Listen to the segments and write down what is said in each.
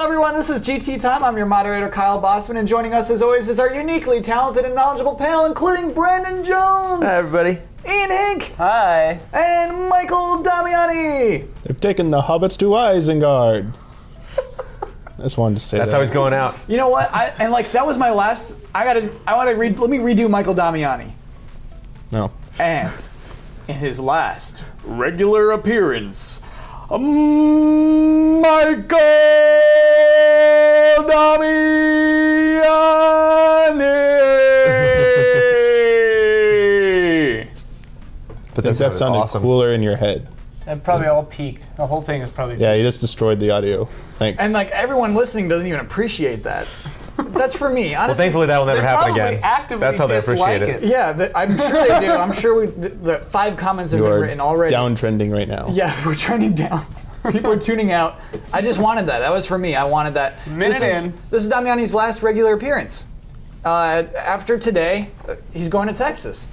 everyone. This is GT Time. I'm your moderator, Kyle Bosman, and joining us, as always, is our uniquely talented and knowledgeable panel, including Brandon Jones, Hi, everybody. Ian Hinck, Hi. and Michael Damiani. They've taken the hobbits to Isengard. I just wanted to say That's that. how he's going out. You know what? I and like that was my last. I gotta. I want to read. Let me redo Michael Damiani. No. And in his last regular appearance, Michael Damiani. But that, that sounded awesome. cooler in your head. It probably all peaked. The whole thing is probably. Yeah, you just destroyed the audio. Thanks. and like everyone listening doesn't even appreciate that. That's for me. Well, Honestly, thankfully, that will never happen again. actively That's how they appreciate dislike it. it. Yeah, the, I'm sure they do. I'm sure we, the, the five comments have you been are written already. downtrending right now. Yeah, we're trending down. People are tuning out. I just wanted that. That was for me. I wanted that. Minute this is, in. This is Damiani's last regular appearance. Uh, after today, uh, he's going to Texas.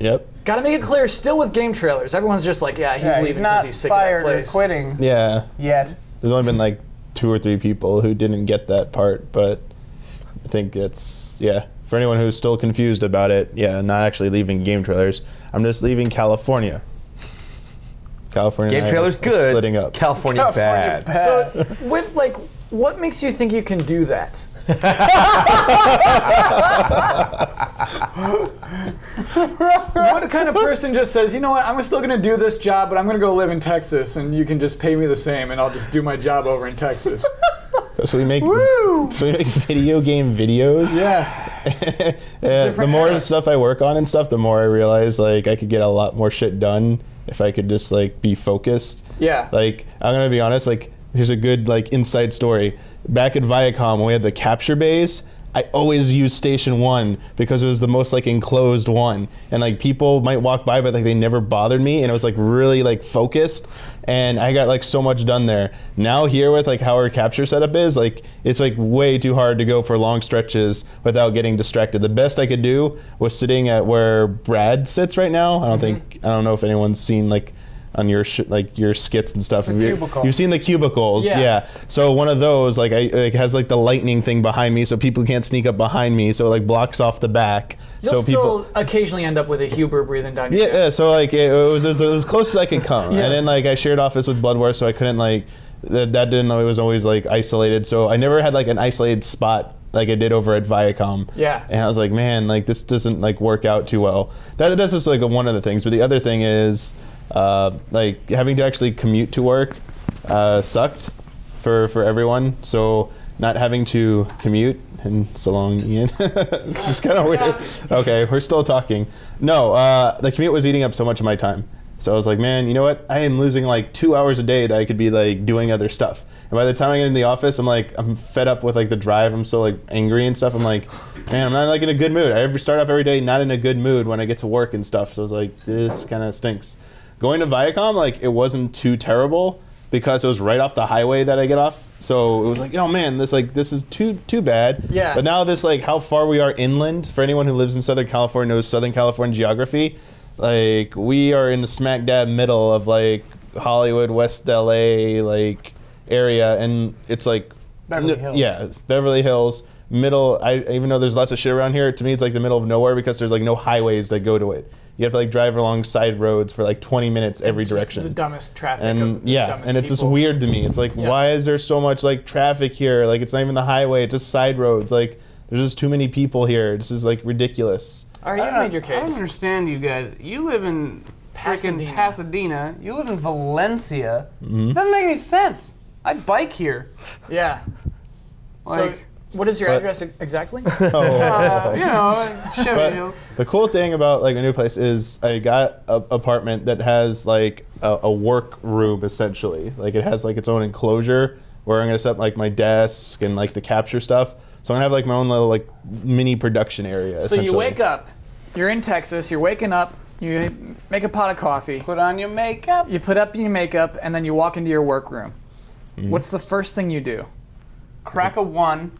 Yep. Got to make it clear, still with game trailers. Everyone's just like, yeah, he's Yeah, leaving he's because not he's sick fired of that or quitting Yeah. yet. There's only been like two or three people who didn't get that part, but I think it's yeah. For anyone who's still confused about it, yeah, not actually leaving game trailers. I'm just leaving California. California. Game trailer's are good. Splitting up. California, California bad. bad. So, what like, what makes you think you can do that? What kind of person just says, you know what, I'm still gonna do this job, but I'm gonna go live in Texas, and you can just pay me the same, and I'll just do my job over in Texas. So we make so we make video game videos. yeah. Yeah, the more era. stuff I work on and stuff, the more I realize like I could get a lot more shit done if I could just like be focused. Yeah. Like I'm gonna be honest, like here's a good like inside story. Back at Viacom when we had the capture bays, I always used station one because it was the most like enclosed one. And like people might walk by but like they never bothered me and it was like really like focused and I got like so much done there. Now here with like how our capture setup is, like it's like way too hard to go for long stretches without getting distracted. The best I could do was sitting at where Brad sits right now. I don't mm-hmm. think I don't know if anyone's seen like on your sh- like your skits and stuff. Have you-. You've seen the cubicles, Yeah. yeah. So one of those like I like has like the lightning thing behind me, so people can't sneak up behind me. So it like blocks off the back. You'll so still people. occasionally end up with a Huber breathing down your Yeah, yeah, so like it was as, as close as I could come, Yeah. and then like I shared office with Bloodworth, so I couldn't like that. That didn't know it was always like isolated, so I never had like an isolated spot like I did over at Viacom. Yeah. and I was like, man, like this doesn't like work out too well. That that's just like one of the things, but the other thing is uh, like having to actually commute to work uh, sucked for for everyone. So not having to commute and so long, Ian. it's kind of weird. Okay, we're still talking. No, uh, the commute was eating up so much of my time. So I was like, man, you know what? I am losing like two hours a day that I could be like doing other stuff. And by the time I get in the office, I'm like, I'm fed up with like the drive. I'm so like angry and stuff. I'm like, man, I'm not like in a good mood. I start off every day not in a good mood when I get to work and stuff. So I was like, this kind of stinks. Going to Viacom, like it wasn't too terrible because it was right off the highway that I get off. So it was like, oh man, this like this is too too bad. Yeah. But now this like how far we are inland for anyone who lives in Southern California knows Southern California geography. Like we are in the smack dab middle of like Hollywood, West LA, like area, and it's like Beverly Hills. Yeah, Beverly Hills. Middle. I even though there's lots of shit around here, to me it's like the middle of nowhere because there's like no highways that go to it. You have to like drive along side roads for like 20 minutes every Just direction The dumbest traffic. and of the yeah, dumbest and it's just weird to me. It's like, Yeah. why is there so much like traffic here? Like, it's not even the highway; it's just side roads. Like, there's just too many people here. This is like ridiculous. All right, I you've don't- made your case. I don't understand you guys. You live in Pasadena. freaking Pasadena. You live in Valencia. Mm-hmm. Doesn't make any sense. I bike here. Yeah. Like, so, what is your But- address exactly? Oh, uh, you know, it's Chevy But Hills. the cool thing about like a new place is I got a apartment that has like a, a work room essentially. Like it has like its own enclosure where I'm gonna set up like my desk and like the capture stuff. So I'm gonna have like my own little like mini production area. so you wake up, you're in Texas, you're waking up, you make a pot of coffee, Put on your makeup. you put up your makeup, and then you walk into your workroom. Mm-hmm. What's the first thing you do? Crack a one.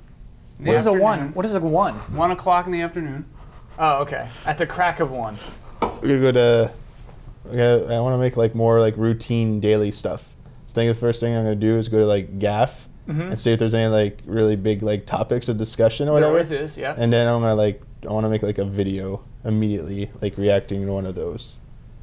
In the What is a one? What is a one? One o'clock in the afternoon. Oh, okay. At the crack of one. We're gonna go to. I, gotta, I want to make like more like routine daily stuff. So I think the first thing I'm gonna do is go to like GAF mm-hmm. and see if there's any like really big like topics of discussion or There whatever. always is, yeah. And then I'm gonna like I want to make like a video immediately, like reacting to one of those.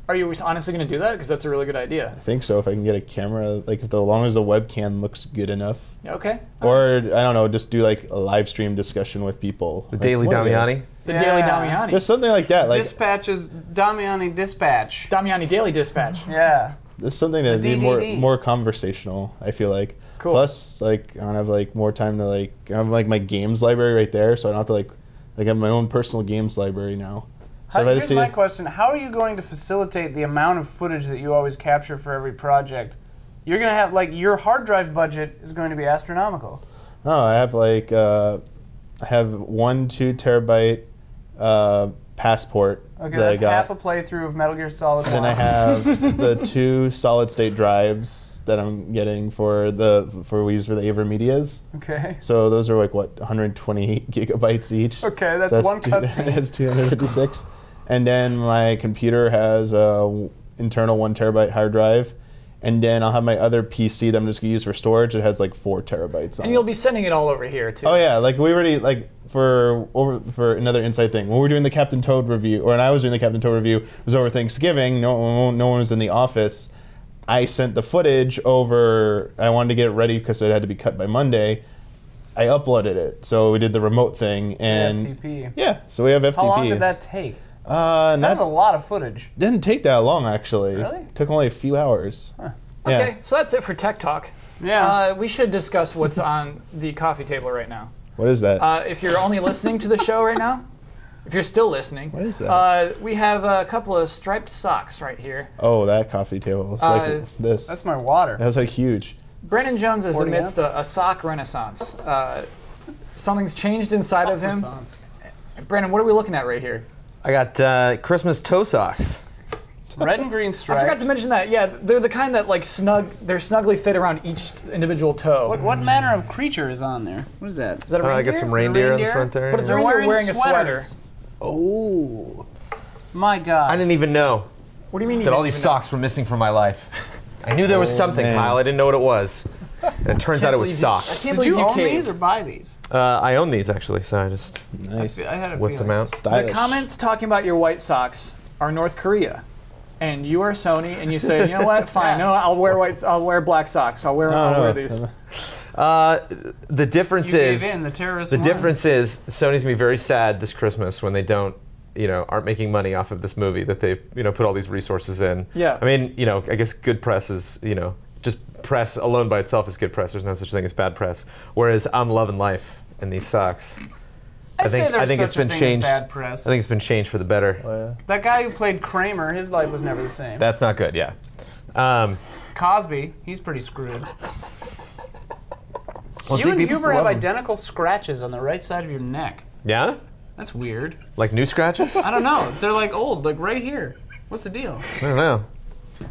Are you honestly going to do that? Because that's a really good idea. I think so. If I can get a camera, like if the, as long as the webcam looks good enough, okay. or I don't know, just do like a live stream discussion with people. The Like, Daily what are they? Damiani. The Yeah. Daily Damiani. Just something like that. Like Dispatches, Damiani Dispatch. Damiani Daily Dispatch. Yeah. This something that The be more more conversational. I feel like. Cool. Plus, like I don't have like more time to like I have like my games library right there, so I don't have to like like I have my own personal games library now. So How, here's see, my question: How are you going to facilitate the amount of footage that you always capture for every project? You're gonna have like your hard drive budget is going to be astronomical. oh, I have like uh, I have one two terabyte uh, passport Okay, that I that's got. half a playthrough of Metal Gear Solid. Then I have the two solid state drives that I'm getting for the for we use for the AVerMedias. Okay. So those are like what 120 gigabytes each. Okay, that's So one cutscene. That's 256. And then my computer has a internal one terabyte hard drive, and then I'll have my other PC that I'm just gonna use for storage. It has like four terabytes on. And you'll be sending it all over here, too. Oh yeah, like we already like for over for another inside thing. When we were doing the Captain Toad review, or when I was doing the Captain Toad review, it was over Thanksgiving. No one, no one was in the office. I sent the footage over. I wanted to get it ready because it had to be cut by Monday. I uploaded it, so we did the remote thing, and FTP. yeah, so we have FTP. How long did that take? Uh, That was a lot of footage. didn't take that long actually. Really? Took only a few hours. Yeah. Okay, so that's it for Tech Talk. Yeah. Uh, we should discuss what's on the coffee table right now. What is that? Uh, if you're only listening to the show right now, if you're still listening, What is that? Uh, we have a couple of striped socks right here. oh, that coffee table. It's uh, like this. That's my water. That's like huge. Brandon Jones is amidst a, a sock renaissance. Uh, something's changed inside of him. Renaissance. Brandon, what are we looking at right here? I got uh, Christmas toe socks. Red and green stripes. I forgot to mention that. Yeah, they're the kind that like snug. They're snugly fit around each individual toe. What, what manner of creature is on there? What is that? Is that a Uh, I reindeer? got some Is it a reindeer on the front there. But it's They're reindeer wearing, wearing a sweater. sweaters. Oh. My God. I didn't even know What do you mean? you that all didn't these even know? socks were missing from my life. I knew there was Oh, something, man. Kyle. I didn't know what it was. And it turns out it was believe you- I socks. can't Did believe you own caved. these or buy these? Uh, I own these actually, so I just Nice. I had a whipped them out. Stylish. The comments talking about your white socks are North Korea, and you are Sony, and you say, you know what? Fine, Yeah. no, I'll wear white. I'll wear black socks. I'll wear. No, I'll no, wear these. no. Uh, the difference You is gave in. The terrorists the difference is Sony's gonna be very sad this Christmas when they don't, you know, aren't making money off of this movie that they've, you know, put all these resources in. Yeah. I mean, you know, I guess good press is, you know, just press alone by itself is good press. There's no such thing as bad press. Whereas I'm loving life in these socks. I'd I think say there's I think such it's been changed. Bad press. I think it's been changed for the better. Oh, yeah. that guy who played Kramer, his life was never the same. That's not good. Yeah. Um, Cosby, he's pretty screwed. well, you see, and Huber have love 'em. identical scratches on the right side of your neck. Yeah. That's weird. Like new scratches? I don't know. They're like old, like right here. What's the deal? I don't know.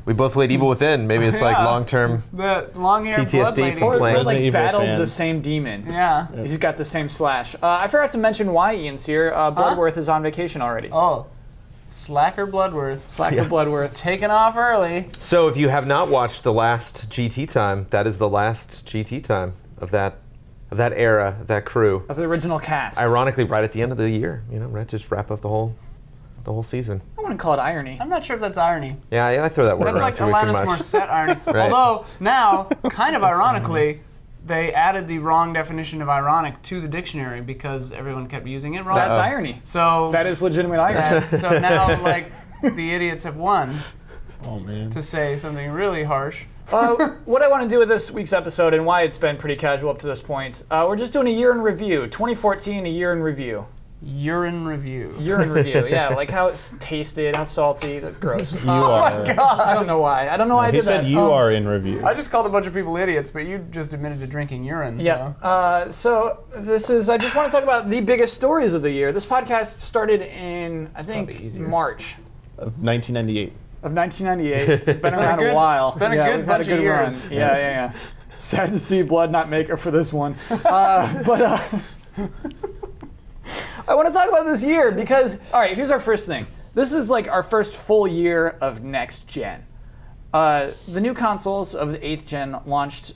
We both played Evil Within. Maybe it's like long term. The long hair PTSD from Or, playing. or like Resident Evil battled the same demon. Yeah. He's got the same slash. Uh, I forgot to mention why Ian's here. Uh, Bloodworth is on vacation already. Oh, Slacker Bloodworth. Slacker Yeah. was Bloodworth. taken off early. So if you have not watched the last GT time, that is the last GT time of that of that era, of that crew. Of the original cast. Ironically, right at the end of the year, you know, right, just wrap up the whole the whole season. I wouldn't call it irony. I'm not sure if that's irony. Yeah, yeah I throw that word That's around like too, way too Alanis much. Morissette irony. Right. Although now, kind of ironically, they added the wrong definition of ironic to the dictionary because everyone kept using it wrong. That's irony. so That is legitimate irony. that- so now like the idiots have won Oh man. to say something really harsh. uh, what I want to do with this week's episode and why it's been pretty casual up to this point, uh, we're just doing a year in review. 2014, a year in review. Urine review. Urine review, yeah, like how it's tasted, how salty, that's gross. You are. I don't know why. I don't know why I He did said that. you Um, are in review. I just called a bunch of people idiots, but you just admitted to drinking urine. Yeah. So. Uh, so this is. I just want to talk about the biggest stories of the year. This podcast started in I probably think. March Of 1998. of 1998. Been around good- a while. been a yeah, good we've had a bunch of good years. run. Yeah, yeah, yeah. Sad to see blood not make it for this one. Uh, but uh, I want to talk about this year because all right. Here's our first thing. This is like our first full year of next gen. uh, the new consoles of the eighth gen launched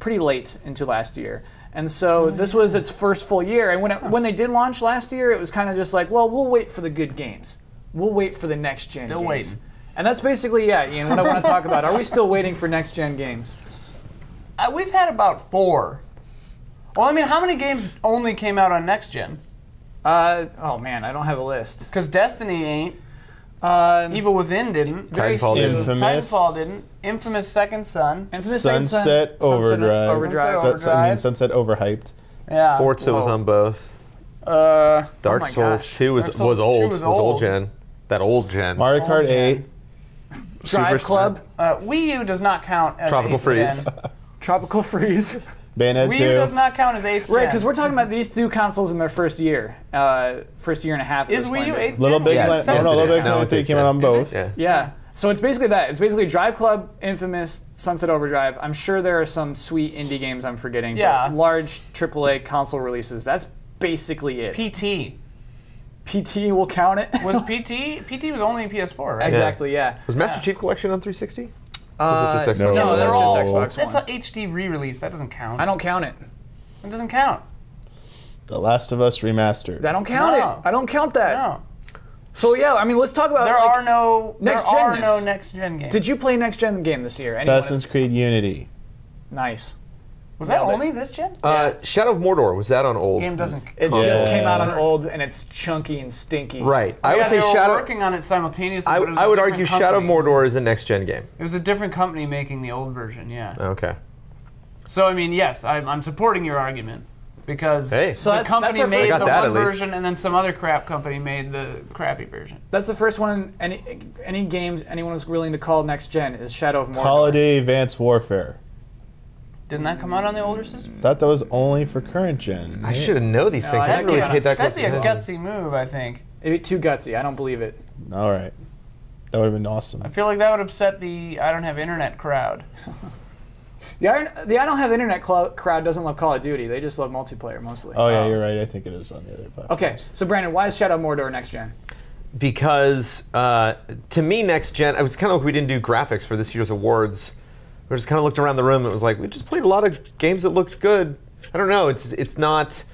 pretty late into last year. And so this was its first full year. And when, it, when they did launch last year, it was kind of just like, well, we'll wait for the good games. We'll wait for the next gen Still games. waiting. And that's basically, yeah, Ian, what I want to talk about. Are we still waiting for next gen games? Uh, we've had about four. Well, I mean, how many games only came out on next gen? Uh, oh man, I don't have a list. Because Destiny ain't. Uh, Evil Within didn't. very Titanfall few. didn't. Infamous. Titanfall didn't. Infamous Second Son. Infamous Second Son- Sunset Overdrive. Overdrive. Sunset Su- I mean, Sunset Overhyped. Yeah. Forza was on both. Uh, Dark Oh Souls gosh. 2 was, Dark Souls was 2 old. was Was old old. gen. That old gen. Mario Kart gen. 8. Drive Super Club, uh, Wii U does not count as Tropical Freeze. gen. Tropical Freeze. Bayonetta Wii 2. U does not count as eighth Right, gen. because we're talking about these two consoles in their first year, uh, first year and a half. Is Wii point, U basically. eighth Little gen? Big Yes, Planet. yes, no, no, it Little is. Big No, Planet it's 3 eighth came out on gen. both. Yeah. Yeah. So it's basically that. It's basically Drive Club, Infamous, Sunset Overdrive. I'm sure there are some sweet indie games I'm forgetting. Yeah. But large AAA console releases. That's basically it. PT. PT will count it. Was PT? PT was only PS4, right? exactly. Yeah. Was Master Yeah. Chief Collection on 360? Uh, just Xbox no, One? no, No, that's they're just all- Xbox That's One. an HD re-release. That doesn't count. I don't count it. It doesn't count. The Last of Us Remastered. I don't count No. it. I don't count that. No. So yeah, I mean, let's talk about. There like, are no. next there are gen-ness. no next gen games. Did you play next gen game this year? Anyone? Assassin's Creed Unity. Nice. Was that Nailed it. only this gen? Uh, Shadow of Mordor, was that on old? Game doesn't. It count. just Yeah. came out on old, and it's chunky and stinky. Right. I would say they were Shadow. working on it simultaneously. I, but it was I a would different argue Shadow of. Mordor is a next gen game. It was a different company making the old version. Yeah. Okay. So I mean, yes, I'm, I'm supporting your argument because Hey. So the that's- company that's made first- I got the that one version, and then some other crap company made the crappy version. That's the first one. Any any games anyone was willing to call next gen is Shadow of Mordor. Holiday of Advanced Warfare. Didn't that come out on the older system? Thought that was only for current gen. I should have known these No, things. I that'd didn't really be- pay that close That'd be a gutsy move, I think. Maybe too gutsy. I don't believe it. All right. That would have been awesome. I feel like that would upset the I don't have internet crowd. The Iron, the I don't have internet cl- crowd doesn't love Call of Duty. They just love multiplayer mostly. Oh yeah, Oh. you're right. I think it is on the other platforms. Okay, so Brandon, why is Shadow of Mordor next gen? because uh, to me, next gen, it was kind of like we didn't do graphics for this year's awards. We just kind of looked around the room. and It was like we just played a lot of games that looked good. I don't know. It's it's not.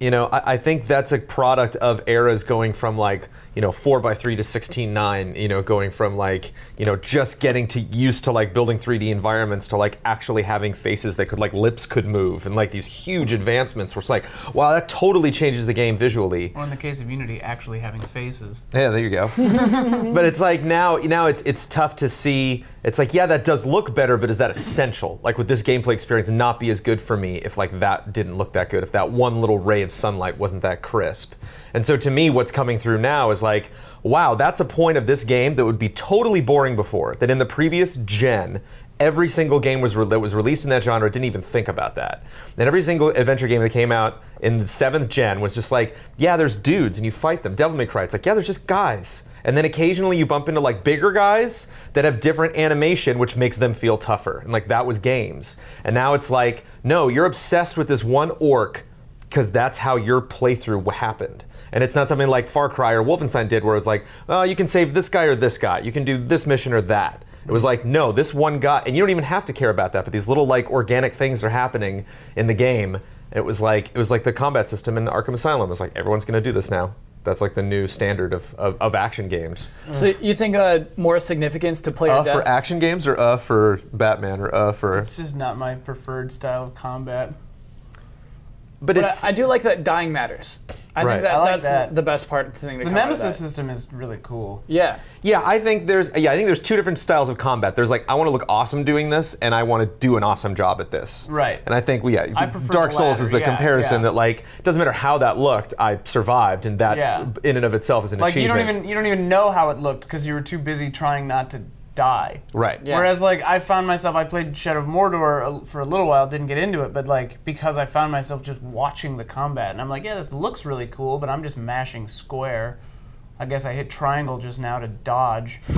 You know, I, I think that's a product of eras going from like you know four by three to sixteen nine. You know, going from like you know just getting to used to like building 3D environments to like actually having faces that could like lips could move and like these huge advancements. Where it's like, wow, that totally changes the game visually. Or in the case of Unity, actually having faces. Yeah, there you go. but it's like now, now it's it's tough to see. It's like yeah, that does look better, but is that essential? Like would this gameplay experience not be as good for me if like that didn't look that good? If that one little ray of sunlight wasn't that crisp? And so to me, what's coming through now is like, wow, that's a point of this game that would be totally boring before. That in the previous gen. Every single game was that was released in that genre didn't even think about that. And every single adventure game that came out in the seventh gen was just like, yeah, there's dudes and you fight them. Devil May Cry, it's like, yeah, there's just guys. And then occasionally you bump into like bigger guys that have different animation, which makes them feel tougher. And like that was games. And now it's like, no, you're obsessed with this one orc because that's how your playthrough happened. And it's not something like Far Cry or Wolfenstein did, where it's like, oh, you can save this guy or this guy. You can do this mission or that. It was like, no, this one guy, and you don't even have to care about that, but these little like organic things are happening in the game. It was like it was like the combat system in Arkham Asylum. It was like everyone's gonna do this now. That's like the new standard of, of, of action games. So you think uh, more significance to player Uh death? for action games or uh for Batman or uh for It's just not my preferred style of combat. But but it's I, I do like that dying matters. I Right. think that, I like that's that. the best part of the thing to The come out of Nemesis that. system is really cool. Yeah. Yeah, I think there's yeah, I think there's two different styles of combat. There's like I want to look awesome doing this, and I want to do an awesome job at this. Right. And I think well, yeah, I Dark the Souls is the yeah, comparison yeah. that like it doesn't matter how that looked, I survived, and that Yeah. in and of itself is an Like you achievement. don't even you don't even know how it looked because you were too busy trying not to die. right. Yeah. Whereas like I found myself, I played Shadow of Mordor for a little while, didn't get into it, but like because I found myself just watching the combat, and I'm like, yeah, this looks really cool, but I'm just mashing square. I guess I hit triangle just now to dodge.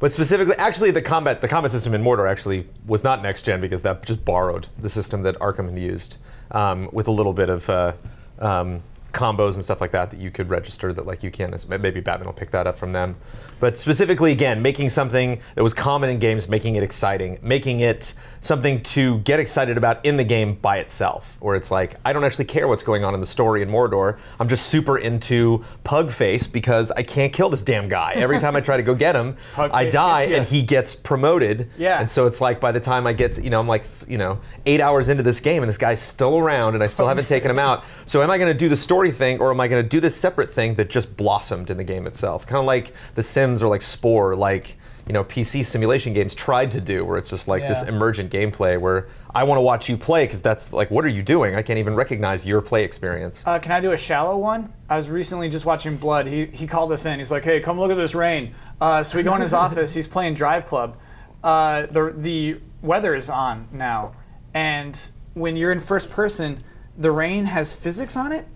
But specifically, actually, the combat the combat system in Mordor actually was not next gen because that just borrowed the system that Arkham had used um, with a little bit of uh, um, combos and stuff like that that you could register that like you can't Maybe Batman will pick that up from them. But specifically, again, making something that was common in games, making it exciting, making it something to get excited about in the game by itself. Where it's like, I don't actually care what's going on in the story in Mordor. I'm just super into Pugface because I can't kill this damn guy. Every time I try to go get him, I die and he gets promoted. Yeah. And so it's like by the time I get to, you know, I'm like, you know, eight hours into this game and this guy's still around and I still haven't taken him out. So am I going to do the story thing or am I going to do this separate thing that just blossomed in the game itself? Kind of like The Sims or like Spore, like, you know, PC simulation games tried to do, where it's just like this emergent gameplay where I want to watch you play because that's like, what are you doing? I can't even recognize your play experience. Uh, can I do a shallow one? I was recently just watching Blood. He, he called us in. He's like, hey, come look at this rain. Uh, so we go in his office. He's playing Drive Club. Uh, the, the weather is on now. And when you're in first person, the rain has physics on it.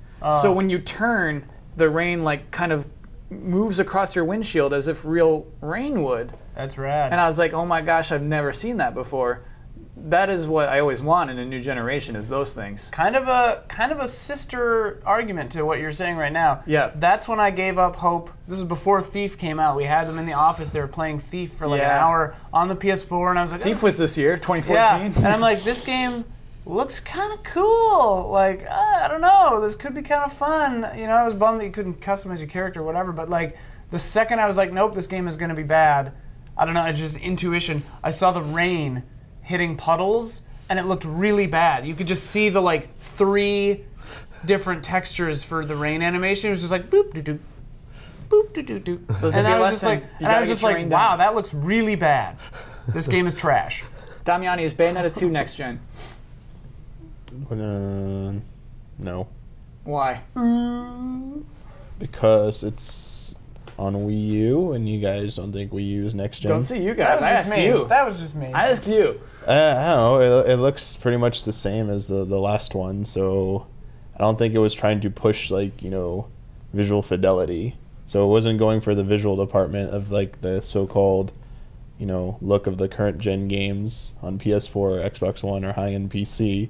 so when you turn, the rain like kind of moves across your windshield as if real rain would. That's rad. And I was like, oh my gosh, I've never seen that before. That is what I always want in a new generation is those things. kind of a kind of a sister argument to what you're saying right now. Yeah. That's when I gave up hope. This is before Thief came out. We had them in the office. They were playing Thief for like an hour on the PS4, and I was like, Thief was this year, 2014. yeah. and I'm like, this game looks kind of cool. Like, uh, I don't know, this could be kind of fun. You know, I was bummed that you couldn't customize your character or whatever, but like, the second I was like, nope, this game is going to be bad. I don't know, it's just intuition. I saw the rain hitting puddles, and it looked really bad. You could just see the like three different textures for the rain animation. It was just like boop doo doo. Boop doo doo doo. the And I was just like, you and I was just like, wow, down. that looks really bad. This game is trash. Damiani, is Bayonetta 2 next gen? Uh, no, Why? because it's on Wii U, and you guys don't think Wii U is next gen. Don't see you guys. I asked me. you. That was just me. I asked you. Uh, I don't know. It, it looks pretty much the same as the the last one, so I don't think it was trying to push like you know visual fidelity. So it wasn't going for the visual department of like the so-called you know look of the current gen games on PS4, or Xbox One, or high-end PC.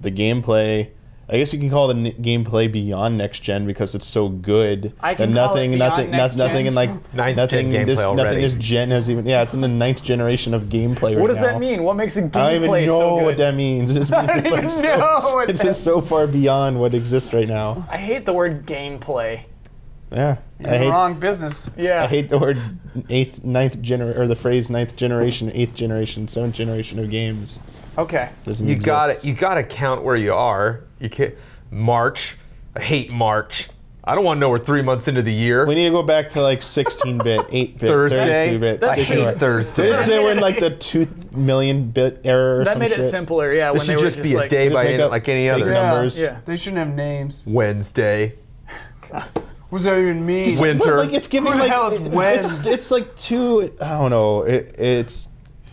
The gameplay. I guess you can call the n- gameplay beyond next gen because it's so good. I that can call it nothing, beyond nothing, next nothing, nothing gen. in like Ninth gen nothing. gameplay This, nothing this gen has even. Yeah, it's in the ninth generation of gameplay. What right does now. that mean? What makes a I don't even gameplay know so good? what that means. It just means it's, don't like even so, know what it's that- just so far beyond what exists right now. I hate the word gameplay. Yeah, You're I hate. wrong business. Yeah. I hate the word eighth, ninth gener or the phrase ninth generation, eighth generation, seventh generation of games. Okay. Doesn't You got to You got to count where you are. You can't March. I hate March. I don't want to know we're three months into the year. We need to go back to like 16-bit, 8-bit, Thursday. 32-bit. That's I cheap. hate Thursday. They just they were in like the two million bit error. That some made it shit. simpler, yeah. This when they should were just just be a like, day by make any, up like any fake other numbers. Yeah. They shouldn't have names. Wednesday, What does that even mean? But, winter. like it's giving Who the like hell is it- Wens? it's it's like two. I don't know it, it's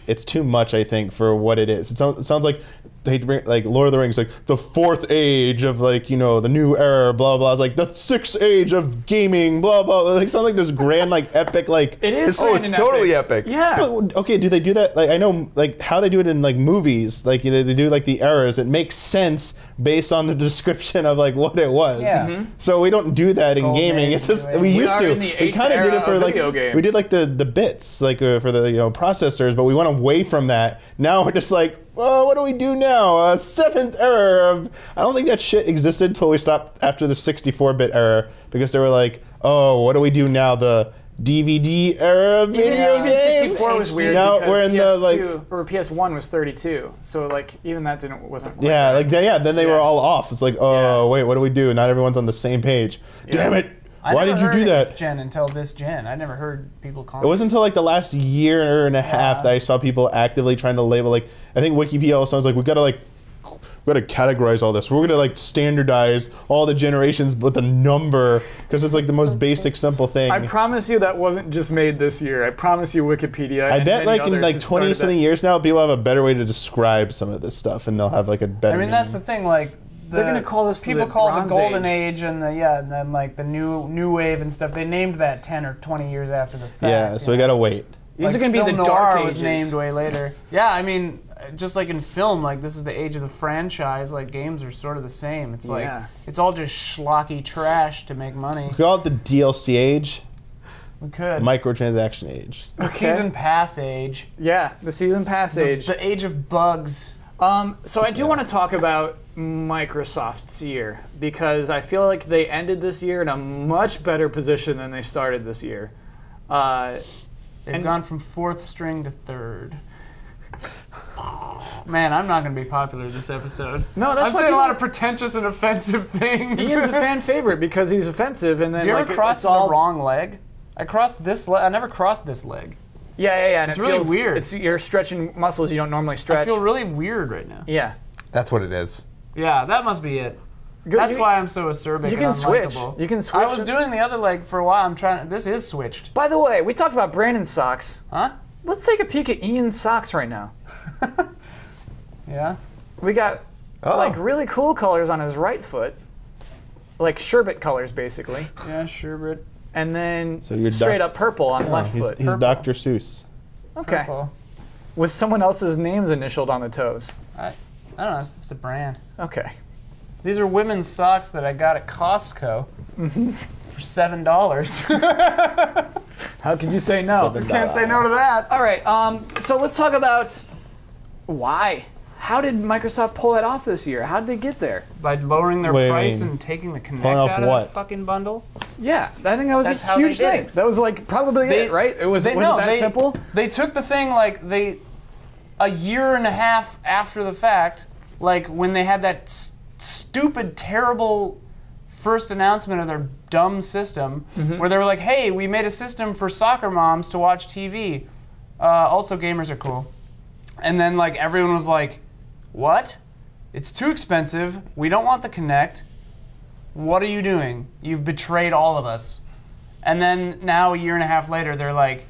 it's too much I think for what it is. It sounds it sounds like they hate to bring like Lord of the Rings like the fourth age of like you know the new era blah blah It's like the sixth age of gaming blah blah. Like it sounds like this grand like epic like it is. oh, it's totally epic. Yeah. but, okay, do they do that? Like I know, like how they do it in like movies. Like they, they do like the eras. It makes sense based on the description of like what it was. Yeah. Mhm. So we don't do that in Golden gaming. age It's just we We used to. we kind of did it for of like video we did like the the bits like uh, for the you know processors, but we went away from that. Now we're just like. Well, what do we do now? Uh, seventh era of. I don't think that shit existed until we stopped after the 64-bit era because they were like, oh, what do we do now? The DVD era of video Yeah, even games. 64 was weird Now we're in the PS2 like or PS1 was 32, so like even that didn't wasn't. Quite yeah, right. like then, yeah. Then they were all off. It's like, oh Yeah. wait, what do we do? Not everyone's on the same page. Damn it! I Why never did you do that? eighth Gen until this gen. I never heard people call It wasn't until like the last year and a half Yeah. that I saw people actively trying to label. Like I think Wikipedia also was like, we gotta like. We gotta categorize all this. We're gonna like standardize all the generations with a number because it's like the most basic, simple thing. I promise you that wasn't just made this year. I promise you Wikipedia. I and bet many like in like twenty something that. years now, people have a better way to describe some of this stuff, and they'll have like a better. I mean, that's the thing. Like, the, They're gonna call this people the call it the golden Age. age. and the yeah, and then like the new new wave and stuff. They named that ten or twenty years after the fact. yeah. So we know? gotta wait. These Like, are gonna be Film the Noir dark was named way later. Yeah, I mean, just like in film, like this is the age of the franchise. Like games are sort of the same. It's like Yeah. it's all just schlocky trash to make money. We call it the DLC age, We could microtransaction age. the season pass age, Yeah, the season pass the, age. the age of bugs. Um, so I do want to talk about Microsoft's year because I feel like they ended this year in a much better position than they started this year. Uh, They've And- gone from fourth string to third. Man, I'm not going to be popular this episode. No, that's I'm why saying a lot of pretentious and offensive things. Ian's a fan favorite because he's offensive, and then Do you like ever cross it's all the wrong leg? I crossed this leg. I never crossed this leg. Yeah, yeah, yeah. And It's it really feels- weird. It's you're stretching muscles you don't normally stretch. I feel really weird right now. yeah. That's what it is. Yeah, that must be it. Good- That's you- why I'm so acerbic you and can switch. You can switch. I was doing the other leg for a while. I'm trying. This is switched. By the way, we talked about Brandon's socks. Huh? Let's take a peek at Ian's socks right now. Yeah. We got Oh. like really cool colors on his right foot, like sherbet colors basically, Yeah, sherbet. and then So you're straight doc- up purple on Oh, left he's, foot. he's Purple. Dr. Seuss. okay, purple. with someone else's names initialed on the toes. I, I don't know. It's just a brand. Okay. These are women's socks that I got at Costco Mm-hmm. for seven dollars. How could you say no? Seven Can't say no to that. All right. Um. So let's talk about why. How did Microsoft pull that off this year? How did they get there? By lowering their What do you price and taking the Connect out of what? the fucking bundle. Yeah, I think that was That's a huge thing. it. That was like probably They- it, right? It was. They, was it no, that they, simple? They took the thing like they a year and a half after the fact, like when they had that stupid, terrible first announcement of their dumb system, Mm-hmm. where they were like, "Hey, we made a system for soccer moms to watch TV. Uh, also, gamers are cool." And then like everyone was like, "What? It's too expensive. We don't want the Connect. What are you doing? You've betrayed all of us." And then now a year and a half later, they're like,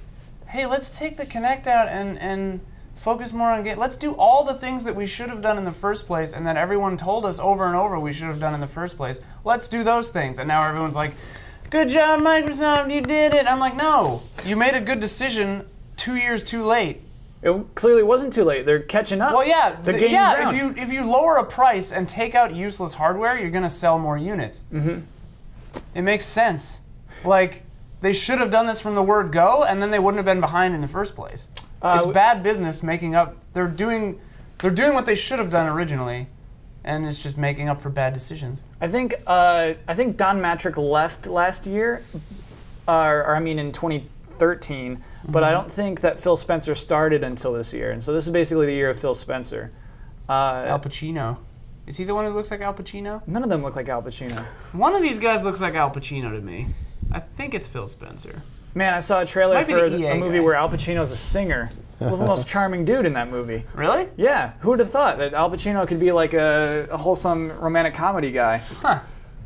"Hey, let's take the Connect out and and focus more on game. Let's do all the things that we should have done in the first place, and that everyone told us over and over we should have done in the first place. Let's do those things." And now everyone's like, "Good job, Microsoft! You did it!" I'm like, "No, you made a good decision two years too late." It clearly wasn't too late. They're catching up. Well, yeah, the game yeah. down. If you if you lower a price and take out useless hardware, you're gonna sell more units. Mm-hmm. It makes sense. Like they should have done this from the word go, and then they wouldn't have been behind in the first place. It's w- bad business making up. They're doing they're doing what they should have done originally, and it's just making up for bad decisions. I think uh, I think Don Mattrick left last year, uh, or I mean in 2013. But I don't think that Phil Spencer started until this year, and so this is basically the year of Phil Spencer. Uh, Al Pacino. Is he the one who looks like Al Pacino? none of them look like Al Pacino. One of these guys looks like Al Pacino to me. I think it's Phil Spencer. Man, I saw a trailer for the a movie guy. where Al Pacino's a singer. the most charming dude in that movie. Really? Yeah, who would have thought that Al Pacino could be like a, a wholesome romantic comedy guy? Huh.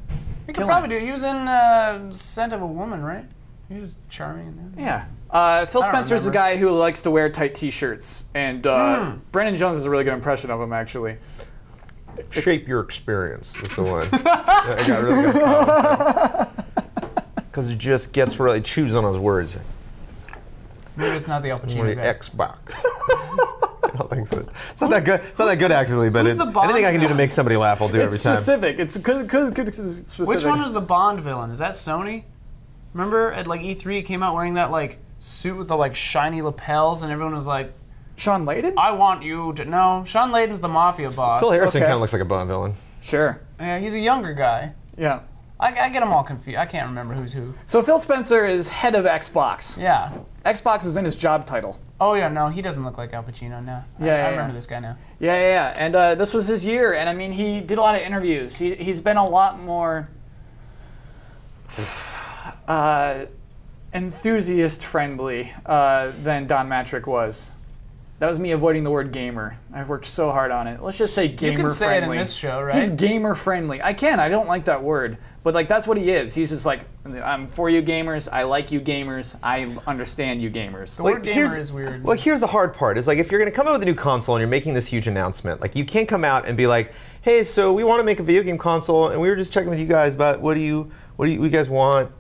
He could Killing probably do. It. He was in uh, Scent of a Woman, right? He was charming in that. Yeah. Uh, Phil I don't Spencer's a guy who likes to wear tight T-shirts, and uh, Hmm. Brandon Jones is a really good impression of him, actually. Shape your experience is the one. I got really good. Because it just gets really chews on his words. Maybe it's not the Al Pacino guy. Xbox. I don't think so. It's not that good. It's not that good actually, but it, anything I can do to make somebody laugh, I'll do It's every time. specific. It's cause, cause, cause it's specific. Which one was the Bond villain? Is that Sony? Remember at like E3 it came out wearing that like suit with the like shiny lapels and everyone was like, Shawn Layden? I want you to know. Shawn Layden's the mafia boss. Phil Harrison Okay. kind of looks like a Bond villain. Sure. Yeah, he's a younger guy. Yeah. I, I get them all confused. I can't remember who's who. So Phil Spencer is head of Xbox. Yeah. Xbox is in his job title. Oh yeah, no, he doesn't look like Al Pacino now. I- Yeah, I, remember yeah. this guy now. Yeah, yeah, yeah. And uh, this was his year, and I mean, he did a lot of interviews. He, he's been a lot more uh, enthusiast friendly uh, than Don Mattrick was. That was me avoiding the word gamer. I've worked so hard on it. Let's just say gamer You can say friendly. it in this show, right? He's gamer friendly. I can. I don't like that word, but like that's what he is. He's just like, I'm for you gamers. I like you gamers. I understand you gamers. The word Like, gamer here's- is weird. Well, here's the hard part: is like if you're going to come out with a new console and you're making this huge announcement, like you can't come out and be like, "Hey, so we want to make a video game console, and we were just checking with you guys about what do you what do you, what you guys want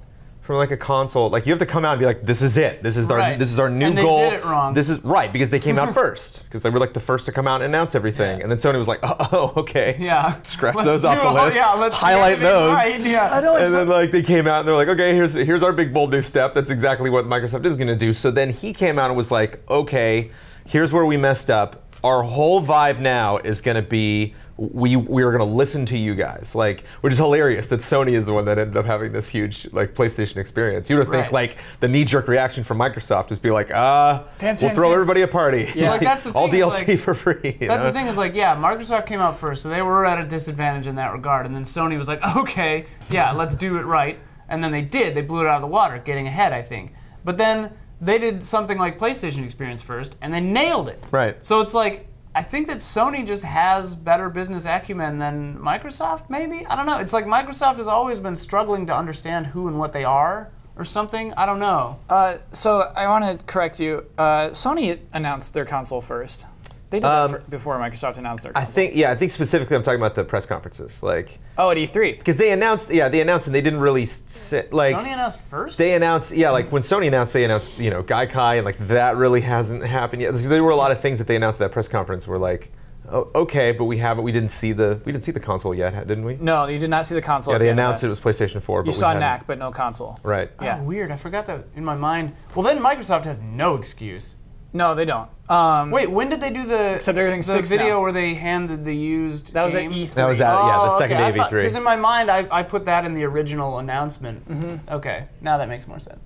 from like a console. Like you have to come out and be like, "This is it. This is our Right. this is our new And they goal." did it wrong. This is right because they came out first because they were like the first to come out and announce everything. Yeah. And then Sony was like, "Oh, oh, okay, Yeah. scratch Let's those off the list. yeah, let's highlight those." right, Yeah. I know, and so- then like they came out and they're like, okay, here's here's our big bold new step. That's exactly what Microsoft is going to do. So then he came out and was like, okay, here's where we messed up. Our whole vibe now is going to be we we are going to listen to you guys, like, which is hilarious that Sony is the one that ended up having this huge like PlayStation experience. You would think Right. like the knee jerk reaction from Microsoft is be like, uh, Fans, we'll throw everybody a party. Yeah. Like, that's the all thing is, DLC like- for free. That's know? the thing is like, yeah, Microsoft came out first, so they were at a disadvantage in that regard. And then Sony was like, okay, yeah, let's do it right. And then they did. They blew it out of the water, getting ahead, I think. But then they did something like PlayStation Experience first, and they nailed it. Right. So it's like, I think that Sony just has better business acumen than Microsoft, maybe? I don't know. It's like Microsoft has always been struggling to understand who and what they are or something. I don't know. Uh, so I want to correct you. Uh, Sony announced their console first. They did Um, that before Microsoft announced their I think yeah, I think specifically I'm talking about the press conferences, like oh, at E3. because they announced yeah they announced and they didn't really sit, like Sony announced first? they announced yeah like when Sony announced they announced you know Gaikai and like that really hasn't happened yet. There were a lot of things that they announced at that press conference were like oh, okay, but we haven't we didn't see the we didn't see the console yet, didn't we? No, you did not see the console. Yeah, at they the end of announced it was PlayStation 4, but You we saw hadn't- knack, but no console. Right. Yeah. Oh, weird. I forgot that in my mind. Well, then Microsoft has no excuse. No, they don't. Um, Wait, when did they do the Except everything's the fixed video now. where they handed the used? that was game? at E3. That was at yeah the second day of E E3. Because in my mind, I, I put that in the original announcement. Mm-hmm. Okay, now that makes more sense.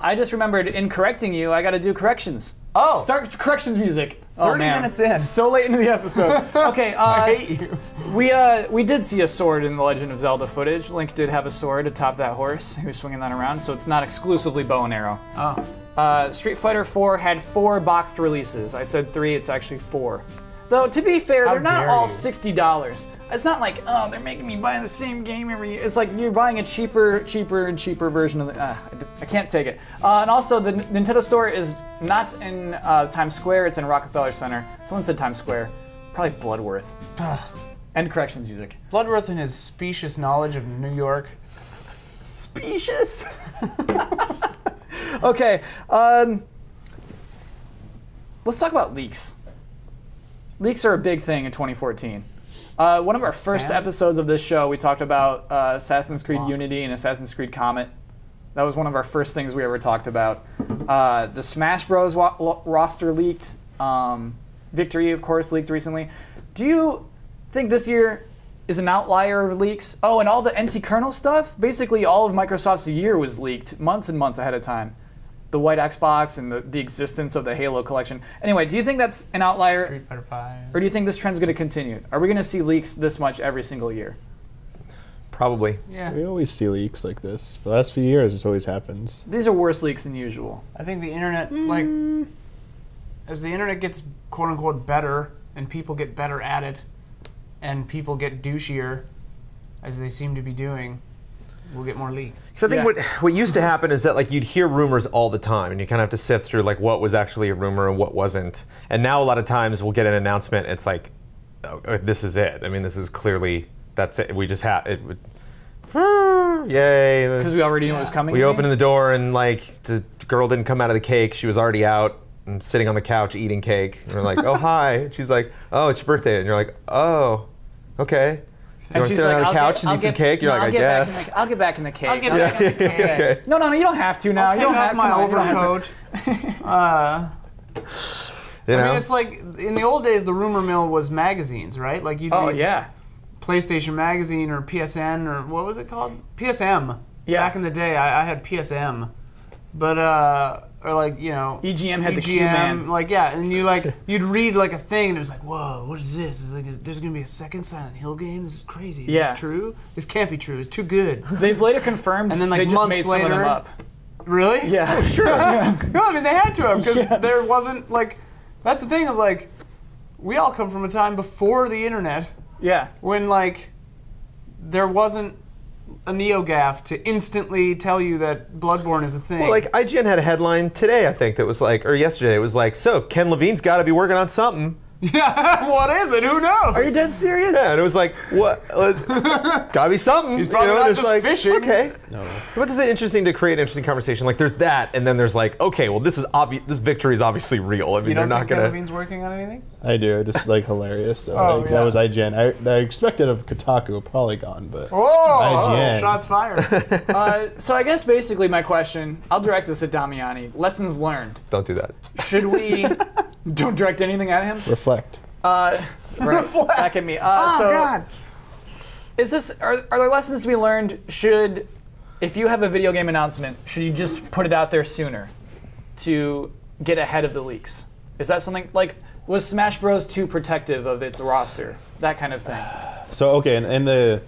I just remembered in correcting you, I got to do corrections. Oh. Start corrections music. Oh, 30 man. minutes in. So late into the episode. okay, uh, I hate you. we uh, we did see a sword in the Legend of Zelda footage. Link did have a sword atop that horse. He was swinging that around, so it's not exclusively bow and arrow. Oh, Uh, Street Fighter 4 had four boxed releases. I said three, it's actually four. Though, to be fair, How they're not all you. $60. It's not like, oh, they're making me buy the same game every year. It's like you're buying a cheaper, cheaper, and cheaper version of the. Uh, I can't take it. Uh, and also, the Nintendo store is not in uh, Times Square, it's in Rockefeller Center. Someone said Times Square. Probably Bloodworth. End corrections music. Bloodworth and his specious knowledge of New York. Specious. okay. Um, let's talk about leaks. Leaks are a big thing in 2014. Uh, one of our first Sam? episodes of this show, we talked about uh, Assassin's Creed Fox. Unity and Assassin's Creed Comet. That was one of our first things we ever talked about. Uh, the Smash Bros. Roster leaked. Um, Victory, of course, leaked recently. Do you think this year is an outlier of leaks? Oh, and all the NT kernel stuff? Basically, all of Microsoft's year was leaked months and months ahead of time. The white Xbox and the, the existence of the Halo collection. Anyway, do you think that's an outlier? Street Fighter Five. Or do you think this trend's going to continue? Are we going to see leaks this much every single year? Probably. Yeah, We always see leaks like this. For the last few years, this always happens. These are worse leaks than usual. I think the internet, like, mm. as the internet gets quote unquote better and people get better at it, and people get douchier, as they seem to be doing, we'll get more leaks. Because I think Yeah. what what used to happen is that like you'd hear rumors all the time, and you kind of have to sift through like what was actually a rumor and what wasn't. And now a lot of times we'll get an announcement. It's like, oh, uh, this is it. I mean, this is clearly that's it. We just have it. Would, yay! Because we already knew it was coming. we opened the door and like the girl didn't come out of the cake. She was already out and sitting on the couch eating cake. And we're like, oh hi. She's like, oh it's your birthday, and you're like, oh, okay. You And want to sit like, on the I'll couch get- and I'll eat some cake? You're no, like, I'll I get back in guess. the- I'll get back in the cake. I'll get Okay. back in the cake. okay. No, no, no, you don't have to now. I'll you take don't off have my come on, you don't have to- overcoat. uh, You know? I mean, it's like in the old days, the rumor mill was magazines, right? Like you'd Oh yeah. PlayStation Magazine or PSN or what was it called? PSM. Yeah. Back in the day, I, I had PSM, but uh, or like you know, EGM had the EGM, Q-Man. Like yeah, and you like you'd read like a thing and it was like, whoa, what is this? It's like, is, there's gonna be a second Silent Hill game. This is crazy. Is Yeah. this true? This can't be true. It's too good. They've later confirmed And then, like, they just made some of them later- up. Really? Yeah. Oh, sure. no, I mean they had to have because there wasn't like. That's the thing is like, we all come from a time before the internet yeah. when like there wasn't a NeoGAF to instantly tell you that Bloodborne is a thing. Well, like IGN had a headline today, I think, that was like, or yesterday, it was like, so Ken Levine's got to be working on something. Yeah, what is it? Who knows? Are you dead serious? Yeah, and it was like, what? Gotta be something. He's probably you know, not just like, fishing. Okay. No. But it's interesting to create an interesting conversation. Like, there's that, and then there's like, okay, well, this is obvious. This victory is obviously real. I mean, You they're don't not think gonna. Kevin's working on anything? I do. Just like hilarious. So, Oh, like, yeah. That was IGN. I, I expected of Kotaku, Polygon, but Whoa! IGN. Shots fired. Uh, so I guess basically my question, I'll direct this at Damiani. Lessons learned. Don't do that. Should we? don't direct anything at him. reflect. Uh, right, back at me. Uh, oh so God! is this? Are, are there lessons to be learned? Should, if you have a video game announcement, should you just put it out there sooner, to get ahead of the leaks? Is that something like was Smash Bros. too protective of its roster? That kind of thing. So okay, and, and the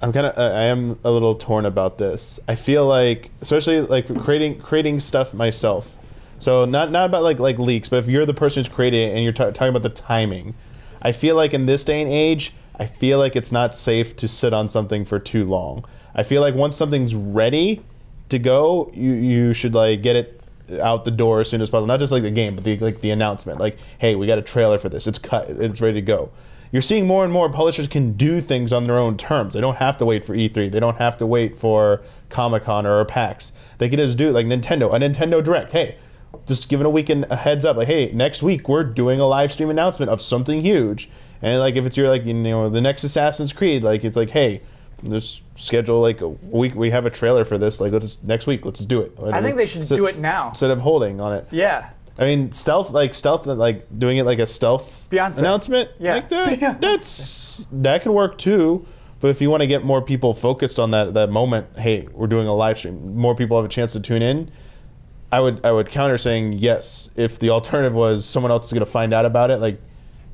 I'm kind of I am a little torn about this. I feel like, especially like creating creating stuff myself. So not not about like like leaks, but if you're the person who's creating it and you're ta talking about the timing, I feel like in this day and age, I feel like it's not safe to sit on something for too long. I feel like once something's ready to go, you you should like get it out the door as soon as possible. Not just like the game, but the like the announcement. Like, hey, we got a trailer for this. It's cut. It's ready to go. You're seeing more and more publishers can do things on their own terms. They don't have to wait for E3. They don't have to wait for Comic Con or PAX. They can just do like Nintendo, a Nintendo Direct. Hey, just giving a weekend a heads up, like, hey, next week we're doing a live stream announcement of something huge. And like if it's your like you know the next Assassin's Creed, like it's like, hey, just schedule like a week. We have a trailer for this. Like let's next week. Let's do it. I think they should Instead- do it now. instead of holding on it. Yeah. I mean, stealth like stealth like doing it like a stealth Beyonce. announcement. Yeah. like that. That's that can work too. But if you want to get more people focused on that that moment, hey, we're doing a live stream. More people have a chance to tune in. I would I would counter saying yes if the alternative was someone else is going to find out about it. Like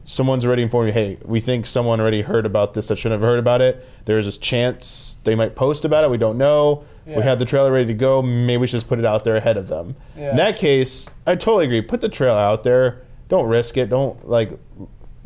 someone's already informed you, hey, we think someone already heard about this that shouldn't have heard about it. There's this chance they might post about it. We don't know. Yeah. We have the trailer ready to go. Maybe we should just put it out there ahead of them. Yeah. In that case, I totally agree. Put the trailer out there. Don't risk it. Don't like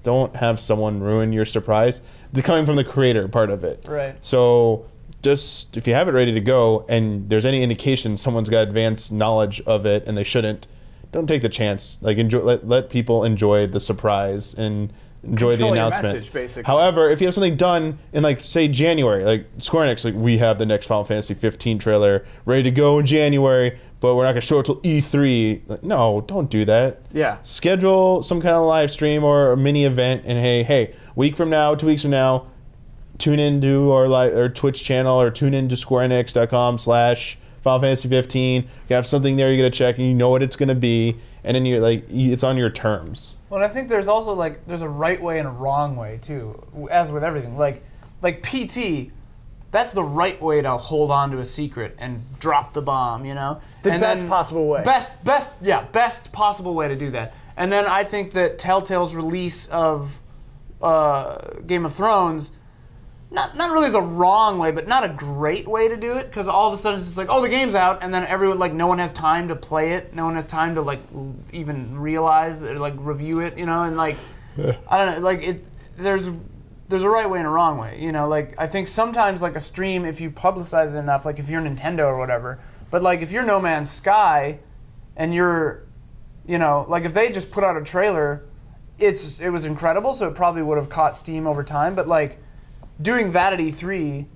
don't have someone ruin your surprise. The coming from the creator part of it. Right. So just if you have it ready to go and there's any indication someone's got advanced knowledge of it and they shouldn't, don't take the chance. Like enjoy let, let people enjoy the surprise and enjoy Control the announcement. message, basically. However, if you have something done in like say January, like Square Enix, like we have the next Final Fantasy 15 trailer ready to go in January, but we're not gonna show it till E3. Like, no, don't do that Yeah. schedule some kind of live stream or a mini event and hey hey week from now two weeks from now tune into our live or twitch channel or tune into squarenix.com slash final fantasy 15 you have something there you're gonna check and you know what it's gonna be and then you're like it's on your terms Well, I think there's also like there's a right way and a wrong way too, as with everything. Like like PT, that's the right way to hold on to a secret and drop the bomb. You know, The And best possible way. Best best yeah best possible way to do that. And then I think that Telltale's release of uh, Game of Thrones. Not, not really the wrong way, but not a great way to do it. Because all of a sudden it's just like, oh, the game's out, and then everyone like no one has time to play it. No one has time to like even realize or like review it, you know. And like, I don't know, like it. There's there's a right way and a wrong way, you know. Like I think sometimes like a stream, if you publicize it enough, like if you're Nintendo or whatever. But like if you're No Man's Sky, and you're, you know, like if they just put out a trailer, it's it was incredible, so it probably would have caught steam over time. But like doing that at E3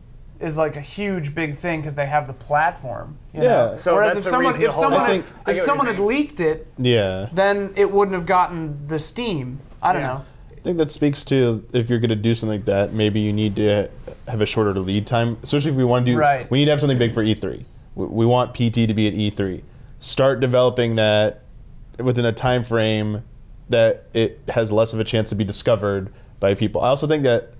is like a huge big thing because they have the platform. You Yeah. Know? So Whereas that's if a someone if someone on. had, think- if someone had leaked it, yeah then it wouldn't have gotten the steam. I don't Yeah. know. I think that speaks to if you're going to do something like that, maybe you need to have a shorter lead time, especially if we want to do. Right. We need to have something big for E3. We, we want PT to be at E3. Start developing that within a time frame that it has less of a chance to be discovered by people. I also think that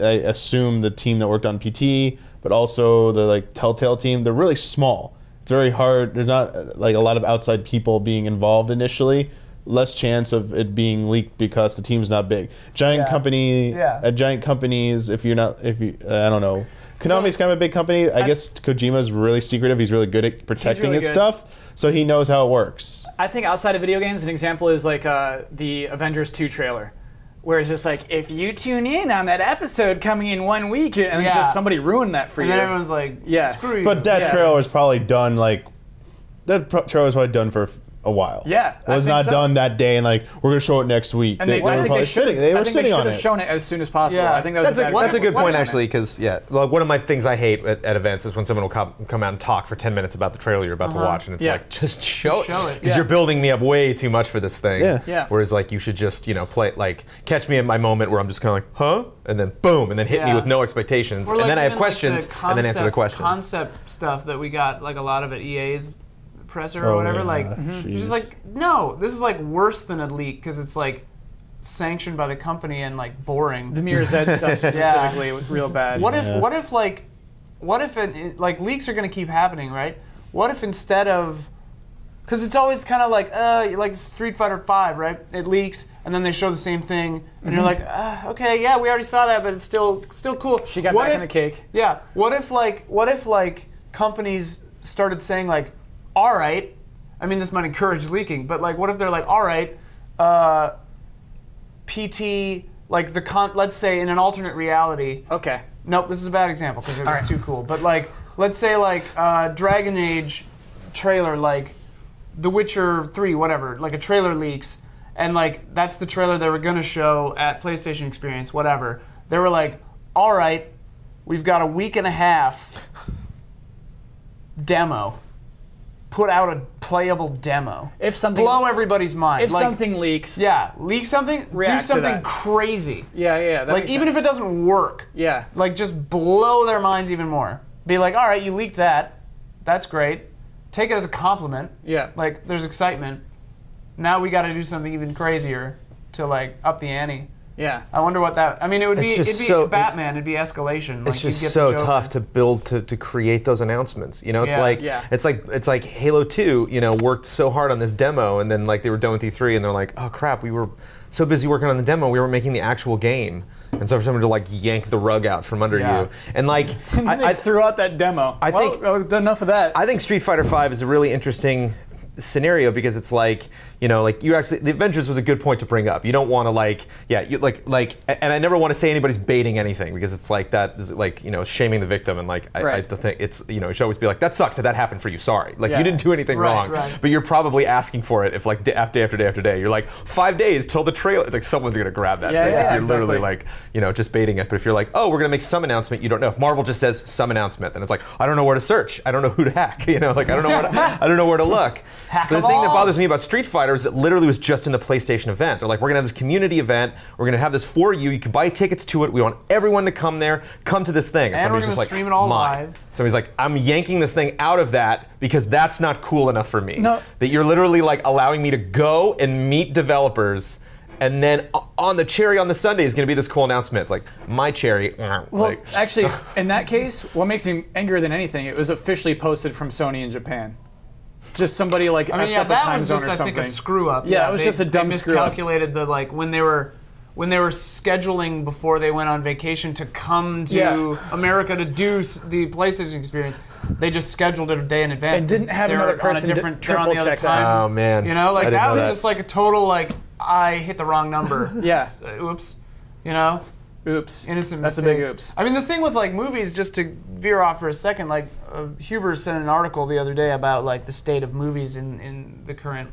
I assume the team that worked on PT, but also the like Telltale team, they're really small. It's very hard. There's not uh, like a lot of outside people being involved initially. Less chance of it being leaked because the team's not big. Giant Yeah. company, Yeah. at giant companies. If you're not, if you, uh, I don't know. Konami's kind of a big company. I, I- guess Kojima's really secretive. He's really good at protecting really his good. stuff, so he knows how it works. I think outside of video games, an example is like uh, the Avengers 2 trailer, where it's just like, if you tune in on that episode coming in one week, and it's Yeah. just somebody ruined that for And you. then everyone's like, Yeah. screw you. But that Yeah. trailer was probably done like that pro- trailer was probably done for a while. Yeah, I was think not so. done that day, and like we're gonna show it next week. And they, were I think probably they should sitting. They I were think sitting they on should have it. shown it as soon as possible. Yeah. I think that was That's a, bad that's a good point actually, because yeah, like one of my things I hate at, at events is when someone will come, come out and talk for ten minutes about the trailer you're about to uh-huh. watch, and it's Yeah. like just show Just it. because Yeah. you're building me up way too much for this thing. Yeah. Yeah. Whereas like you should just you know play like catch me in my moment where I'm just kind of like huh, and then boom, and then hit me with no expectations, Or, and like, then I have questions, the and then answer the questions. Concept stuff that we got, like a lot of at EA's presser or Oh, whatever. yeah. Like, Mhm. it's just like, no, this is like worse than a leak because it's like sanctioned by the company and like boring. The Mirror's Edge stuff specifically, real bad. What if Yeah. what if like what if it, it- like leaks are going to keep happening, right? What if instead of because it's always kind of like uh like Street Fighter Five, right? It leaks and then they show the same thing, and you're like, uh, okay, yeah, we already saw that, but it's still still cool. She got what back if, in the cake. Yeah. What if like what if like companies started saying like, all right, I mean this might encourage leaking, but like what if they're like, all right, uh, PT like the con let's say in an alternate reality Okay. Nope, this is a bad example because it was too cool. But like, let's say like uh, Dragon Age trailer, like The Witcher Three, whatever, like a trailer leaks, and like that's the trailer they were gonna show at PlayStation Experience, whatever. They were like, all right, we've got a week and a half demo. Put out a playable demo. If something Blow everybody's mind. if like, something leaks, yeah, leak something, do something crazy. yeah, yeah. Like even sense. if it doesn't work, yeah, like just blow their minds even more. Be like, all right, you leaked that. That's great. Take it as a compliment. yeah. Like there's excitement. Now we got to do something even crazier to like up the ante. Yeah. I wonder what that. I mean, it would It's be just it'd be so- Batman. It'd be escalation. Like, it's just get so tough to build to, to create those announcements. You know, it's Yeah. like Yeah. it's like it's like Halo 2, you know, worked so hard on this demo and then like they were done with E3 and they're like, "Oh crap, we were so busy working on the demo, we weren't making the actual game." And so for someone to like yank the rug out from under Yeah. you. And like And then they I, I, threw out that demo. I well, think- uh, enough of that. I think Street Fighter V is a really interesting scenario because it's like you know like you actually the Avengers was a good point to bring up. You don't want to like yeah you like like and I never want to say anybody's baiting anything because it's like that is like you know shaming the victim and like I, I the thing it's you know it should always be like that sucks that that happened for you. Sorry. Like Yeah. you didn't do anything Right, wrong. right. but you're probably asking for it if like day after day after day after day you're like five days till the trailer it's like someone's gonna grab that Yeah, thing. yeah, if you're literally like you know just baiting it. But if you're like oh we're gonna make some announcement you don't know. If Marvel just says some announcement then it's like I don't know where to search. I don't know who to hack you know like I don't know where to, I don't know where to look. Hack the thing that bothers me about Street Fighter it literally was just in the PlayStation event. They're like, we're gonna have this community event. We're gonna have this for you. You can buy tickets to it. We want everyone to come there. Come to this thing. And we're gonna just like, stream it all "Mine." live. Somebody's like, I'm yanking this thing out of that because that's not cool enough for me. No. That you're literally like allowing me to go and meet developers. And then on the cherry on the Sunday is going to be this cool announcement. It's like my cherry. well, like, actually, in that case, what makes me angrier than anything, it was officially posted from Sony in Japan. Just somebody like I mean, effed yeah, up a time was zone just or I something. think a screw up. Yeah, it was they, just a dumb they screw up. miscalculated the like when they were when they were scheduling before they went on vacation to come to Yeah. America to do the PlayStation experience. They just scheduled it a day in advance. And 'cause didn't have they're another on a different. They're on the triple other check that. time. oh man. You know, I like didn't that know was just like a total like I hit the wrong number. Yeah. S- Oops. You know. Oops. Innocent That's a big oops. I mean, the thing with like movies, just to veer off for a second, like uh, Huber sent an article the other day about like the state of movies in, in the current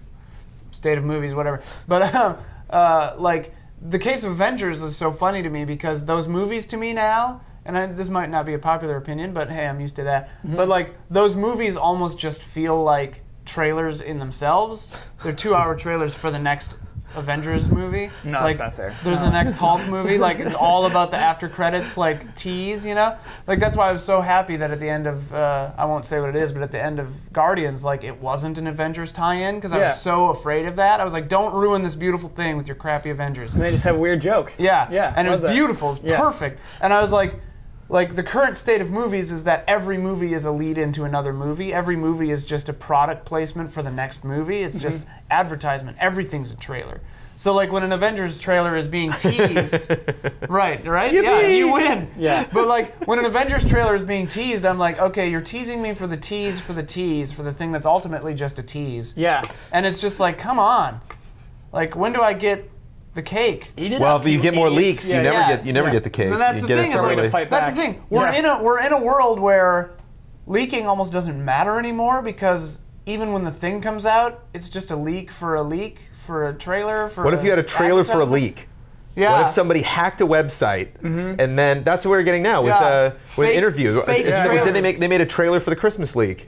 state of movies, whatever. But um, uh, like the case of Avengers is so funny to me because those movies to me now, and I, this might not be a popular opinion, but hey, I'm used to that. Mm-hmm. But like those movies almost just feel like trailers in themselves. They're two-hour trailers for the next Avengers movie. No, like, that's not fair. There's the next Hulk movie. Like it's all about the after credits like tease, you know. Like that's why I was so happy that at the end of uh, I won't say what it is, but at the end of Guardians, like it wasn't an Avengers tie-in because I Yeah. was so afraid of that. I was like, don't ruin this beautiful thing with your crappy Avengers. And they just have a weird joke. Yeah, Yeah, and it was love that. beautiful, it was Yeah. perfect. And I was like, like the current state of movies is that every movie is a lead into another movie. Every movie is just a product placement for the next movie. It's Mm-hmm. just advertisement. Everything's a trailer. So like when an Avengers trailer is being teased, right, right, yeah, you win. Yeah. But like when an Avengers trailer is being teased, I'm like, okay, you're teasing me for the tease, for the tease, for the thing that's ultimately just a tease. Yeah. And it's just like, come on, like when do I get the cake? Eat it Well, up, if you get more leaks, Yeah, you never yeah, get you never yeah. get the cake. And that's you the get thing. it is like, separately. fight that's the thing. We're Yeah. in a we're in a world where leaking almost doesn't matter anymore because even when the thing comes out, it's just a leak for a leak for a trailer for. What if you had a trailer for a leak? Yeah. What if somebody hacked a website and then that's what we're getting now with Yeah. uh, with Fake- interview? fake Isn't Did they trailers. make they made a trailer for the Christmas leak?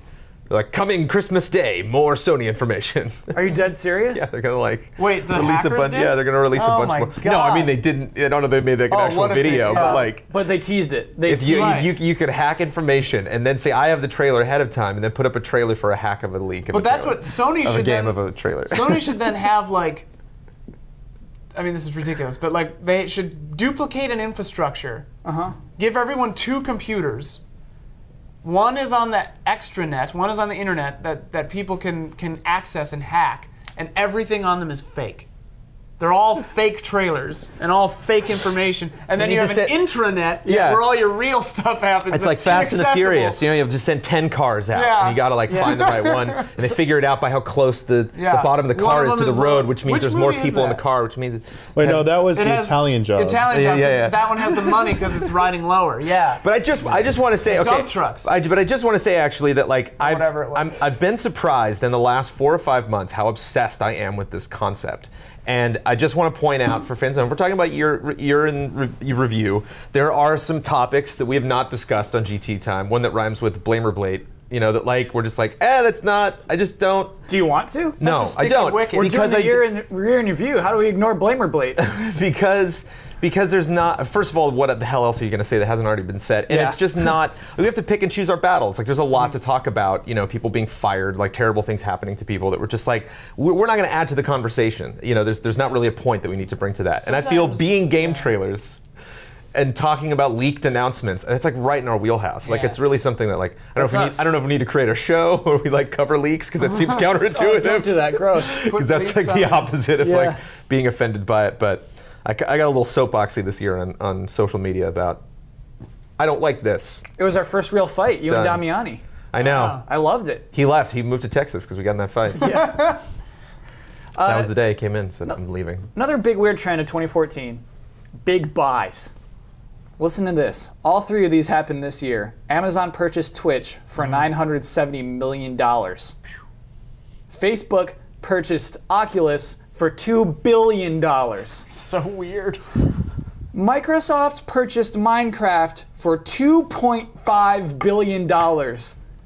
They're like coming Christmas Day, more Sony information. Are you dead serious? yeah, they're gonna like Wait, the release a bunch. did? Yeah, they're gonna release Oh a bunch my more. No, I mean they didn't. I don't know. if They made like an Oh, actual what if they- video, yeah. but like. But they teased it. They If you, teased. you you could hack information and then say I have the trailer ahead of time and then put up a trailer for a hack of a leak. Of But a that's trailer. what Sony of should a game then, of a trailer. Sony should then have like. I mean, this is ridiculous, but like they should duplicate an infrastructure. Uh huh. Give everyone two computers. One is on the extranet. One is on the internet that, that people can can access and hack, and everything on them is fake. They're all fake trailers and all fake information, and then You you, have an intranet Yeah. where all your real stuff happens. It's like Fast and the. Furious. You know, you have to send ten cars out, Yeah. and you got to like Yeah. find the right one, and they figure it out by how close the, Yeah. the bottom of the car of is to the is road, low. which means Which there's more people in the car, which means. Wait, no, that was It the has- Italian job. Italian Yeah, yeah, yeah. That one has the money because it's riding lower. Yeah. But I just, I just want to say, okay, Dump trucks. I, but I just want to say actually that like I've, Whatever it was. I'm, I've been surprised in the last four or five months how obsessed I am with this concept. And I just want to point out for fans, and we're talking about year year in re- review. There are some topics that we have not discussed on GT time. One that rhymes with blamer blade. You know that like we're just like, eh, that's not. I just don't. Do you want to? No, I don't. wicket. We're because doing the I year in rear in review. How do we ignore Blamer Blade? because because there's not first of all what the hell else are you going to say that hasn't already been said and Yeah. it's just not we have to pick and choose our battles like there's a lot to mm-hmm. talk about you know people being fired like terrible things happening to people that we're just like we're not going to add to the conversation you know there's there's not really a point that we need to bring to that and i feel being game trailers and talking about leaked announcements and it's like right in our wheelhouse like Yeah. it's really something that like i don't know if we need, i don't know if we need to create a show where we like cover leaks because it seems oh, counterintuitive Oh, don't do that. Gross. because that's like leaks the opposite of Yeah. like being offended by it. But I, I got a little soapboxy this year on, on social media about I don't like this. It was our first real fight, you Done. and Damiani. I know Wow. I loved it. he left. He moved to Texas because we got in that fight. that Uh, was the day he came in. Said I'm leaving. Another big weird trend of 2014 big buys. Listen to this. All three of these happened this year. Amazon purchased Twitch for $970 million. Facebook purchased Oculus for $2 billion. So weird. Microsoft purchased Minecraft for $2.5 billion.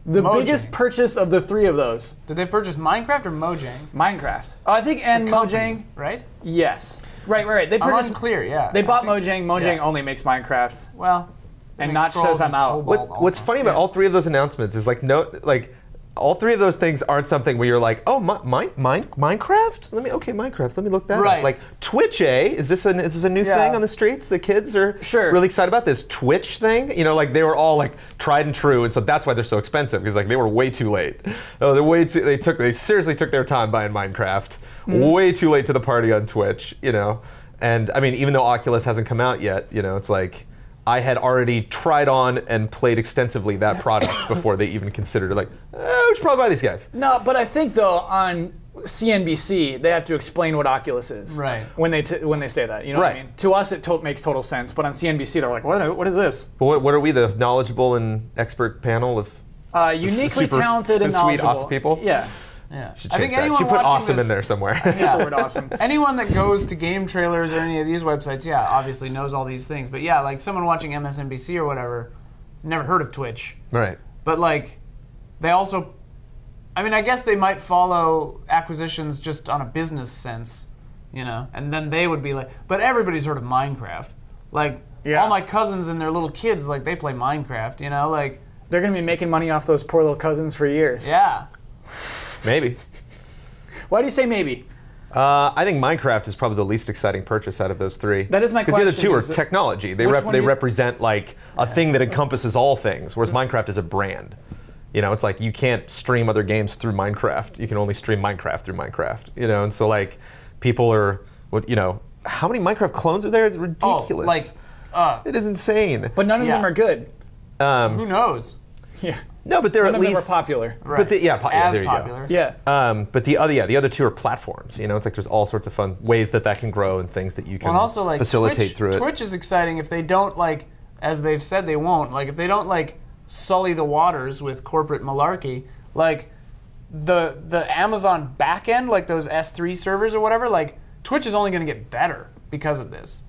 The Mojang. biggest purchase of the three of those. Did they purchase Minecraft or Mojang? Minecraft. Oh, I think and Company, Mojang. right? Yes. Right, right, right. They I'm purchased. unclear. Yeah. They bought think- Mojang. Mojang yeah. only makes Minecraft. Well, And make Notch scrolls says I'm out. What's What's also. funny about Yeah. all three of those announcements is like no like. All three of those things aren't something where you're like, oh, my, my, mine, Minecraft. Let me, okay, Minecraft. Let me look that Right. up. Like Twitch, eh? Is this a is this a new Yeah. thing on the streets? The kids are Sure. really excited about this Twitch thing. You know, like they were all like tried and true, and so that's why they're so expensive because like they were way too late. Oh, they're way too. They took they seriously took their time buying Minecraft. Way too late to the party on Twitch. You know, and I mean, even though Oculus hasn't come out yet, you know, it's like. I had already tried on and played extensively that product before they even considered it. Like, eh, we should probably buy these guys. No, but I think though on CNBC they have to explain what Oculus is. Right. When they t- when they say that, you know what I mean? To us, it to- makes total sense. But on CNBC, they're like, "What? What is this?" But what, what are we, the knowledgeable and expert panel of? Uh, uniquely super talented and sweet, knowledgeable awesome people? Yeah. Yeah. Should I think change that. anyone Should put awesome this, in there somewhere. Hit the word awesome. Anyone that goes to game trailers or any of these websites, yeah, obviously knows all these things. But yeah, like someone watching MSNBC or whatever, never heard of Twitch. right. But like, they also, I mean, I guess they might follow acquisitions just on a business sense, you know, and then they would be like, but everybody's heard of Minecraft. Like, Yeah. all my cousins and their little kids, like, they play Minecraft, you know, like, They're gonna be making money off those poor little cousins for years. yeah. Maybe. Why do you say maybe? Uh, I think Minecraft is probably the least exciting purchase out of those three. That is my question. Because the other two are technology. They rep- they represent like a thing that encompasses all things, whereas Minecraft is a brand. You know, it's like you can't stream other games through Minecraft. You can only stream Minecraft through Minecraft. You know, and so like people are, what you know, how many Minecraft clones are there? It's ridiculous. Oh, ridiculous. like, uh, it is insane. But none of them are good. Um, who knows? Yeah. no, but they're None at of them are least popular. Right. But the, yeah, po- yeah, As there you go. popular. Yeah. Um, but the other, yeah, the other two are platforms. You know, it's like there's all sorts of fun ways that that can grow and things that you can Well, and also like facilitate Twitch, through it. Twitch is exciting if they don't like, as they've said they won't. Like if they don't like sully the waters with corporate malarkey. Like the the Amazon backend, like those S3 servers or whatever, like Twitch is only going to get better because of this.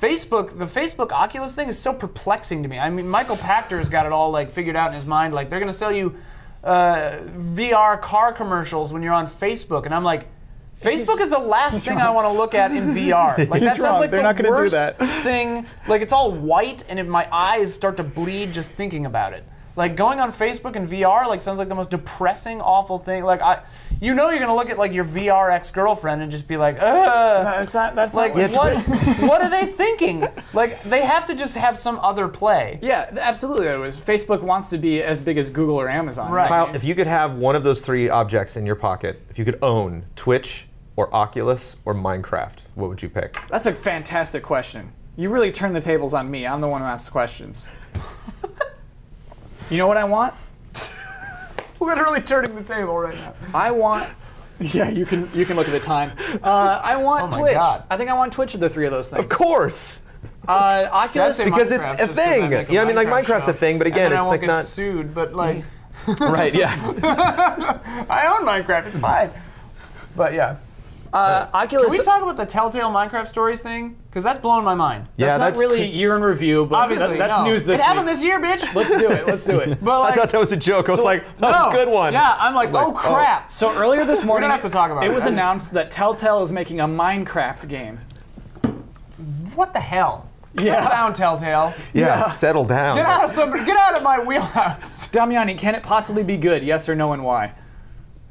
Facebook, the Facebook Oculus thing is so perplexing to me. I mean, Michael Pachter has got it all like figured out in his mind. Like they're going to sell you uh, VR car commercials when you're on Facebook, and I'm like. Facebook is the last thing I want to look at in VR. Like that sounds wrong. like They're the gonna worst that. thing. Like it's all white, and it, my eyes start to bleed just thinking about it. Like going on Facebook and VR, like sounds like the most depressing, awful thing. Like I, you know, you're gonna look at like your VR ex girlfriend and just be like, ugh. That's not. That's Like not what? what are they thinking? Like they have to just have some other play. Yeah, absolutely. It was Facebook wants to be as big as Google or Amazon. Right. Kyle, if you could have one of those three objects in your pocket, if you could own Twitch or Oculus or Minecraft, what would you pick? That's a fantastic question. You really turn the tables on me. I'm the one who asks questions. You know what I want? Literally turning the table right now. I want. Yeah, you can you can look at the time. Uh, I want Oh Twitch. God. I think I want Twitch of the three of those things. Of course, Uh, Oculus. say because it's a thing. I make Yeah, I mean, like, Minecraft Minecraft's a thing, but again, and then it's I won't like get not- sued. But like, right? Yeah. I own Minecraft. It's fine. But yeah. Uh, Oculus. Can we talk about the Telltale Minecraft Stories thing? Because that's blowing my mind. yeah, that's, not really year in review, but Obviously, that- that's no. news this It happened this year, bitch. Let's do it. Let's do it. But I thought that was a joke. I was So- like, that no. a good one. Yeah, I'm like, oh crap. So earlier this morning, we have to talk about it. it. was I just- announced that Telltale is making a Minecraft game. what the hell? Yeah. Settle down, Telltale. Yeah, Yeah. settle down. Get out of somebody. Get out of my wheelhouse. Damiani, can it possibly be good? Yes or no, and why?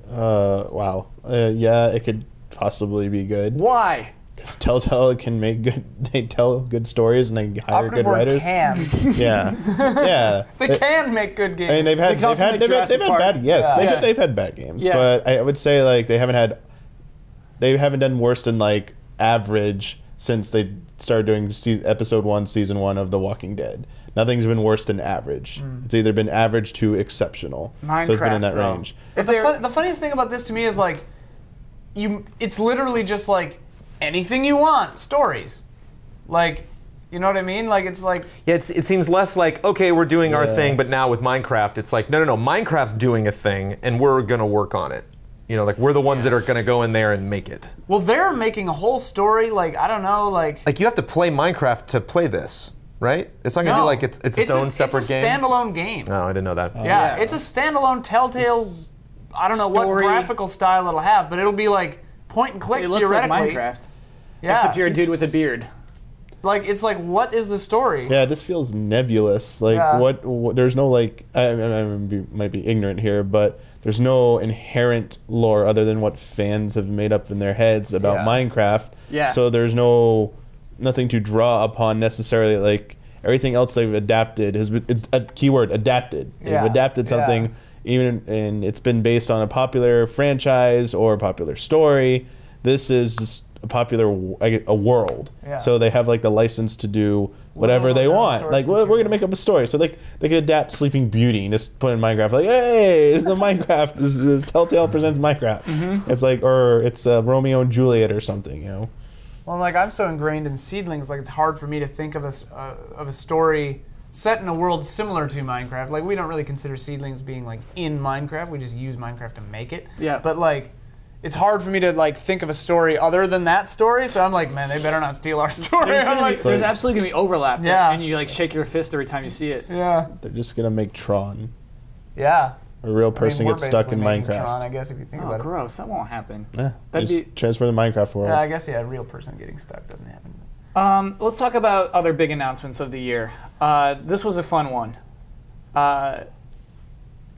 Uh, wow. Uh, yeah, it could possibly be good. Why? Because Telltale can make good. They tell good stories and they hire Operative good word writers. can. Yeah, yeah. They It- can make good games. I mean, they've had can they've had they've, had, they've had bad yes Yeah. they've, Yeah. they've had bad games, Yeah. but I would say like they haven't had they haven't done worse than like average since they started doing se- episode one, season one of The Walking Dead. Nothing's been worse than average. Mm. It's either been average to exceptional. Minecraft, so it's been in that though. range. But the, fun, the funniest thing about this to me is like, you. It's literally just like anything you want stories, like, you know what I mean? Like it's like Yeah, it's, it seems less like okay, we're doing our thing, but now with Minecraft, it's like no, no, no. Minecraft's doing a thing, and we're gonna work on it. You know, like we're the ones that are gonna go in there and make it. well, they're making a whole story. Like I don't know, like. Like you have to play Minecraft to play this, right? It's not gonna be like it's it's its, own a, separate it's a game. standalone game. No, I didn't know that. Oh, yeah, Yeah. it's a standalone Telltale. I don't know what graphical style it'll have, but it'll be like point and click It looks like. Minecraft, Yeah, except you're a dude with a beard. like it's like what is the story? Yeah, this feels nebulous. Like Yeah. what, what? There's no like. I, I, I might be- might be ignorant here, but there's no inherent lore other than what fans have made up in their heads about Yeah. Minecraft. Yeah. So there's no nothing to draw upon necessarily. Like everything else they've adapted has been. It's a keyword adapted. Yeah. They've adapted Yeah. something. Even and it's been based on a popular franchise or a popular story. This is just a popular w- I get- a world. Yeah. So they have like the license to do whatever Little they want. Like, well, we're gonna make up a story. So like they could adapt Sleeping Beauty and just put in Minecraft. Like, hey, it's the Minecraft. This is- Telltale presents Minecraft. Mm-hmm. It's like, or it's uh, Romeo and Juliet or something. You know. Well, like I'm so ingrained in Seedlings, like it's hard for me to think of a uh, of a story set in a world similar to Minecraft. Like we don't really consider Seedlings being like in Minecraft. We just use Minecraft to make it. Yeah. But like, it's hard for me to like think of a story other than that story. So I'm like, man, they better not steal our story. There's, gonna be, like, there's absolutely gonna be overlap. there, Yeah. and you like shake your fist every time you see it. yeah, They're just gonna make Tron. yeah. A real I mean, person gets stuck in basically making Minecraft. Tron, I guess if you think Oh, about it. gross! That won't happen. Yeah, That'd just be- transfer the Minecraft world. Yeah, I guess yeah, a real person getting stuck doesn't happen. Um, let's talk about other big announcements of the year. Uh, this was a fun one. Uh,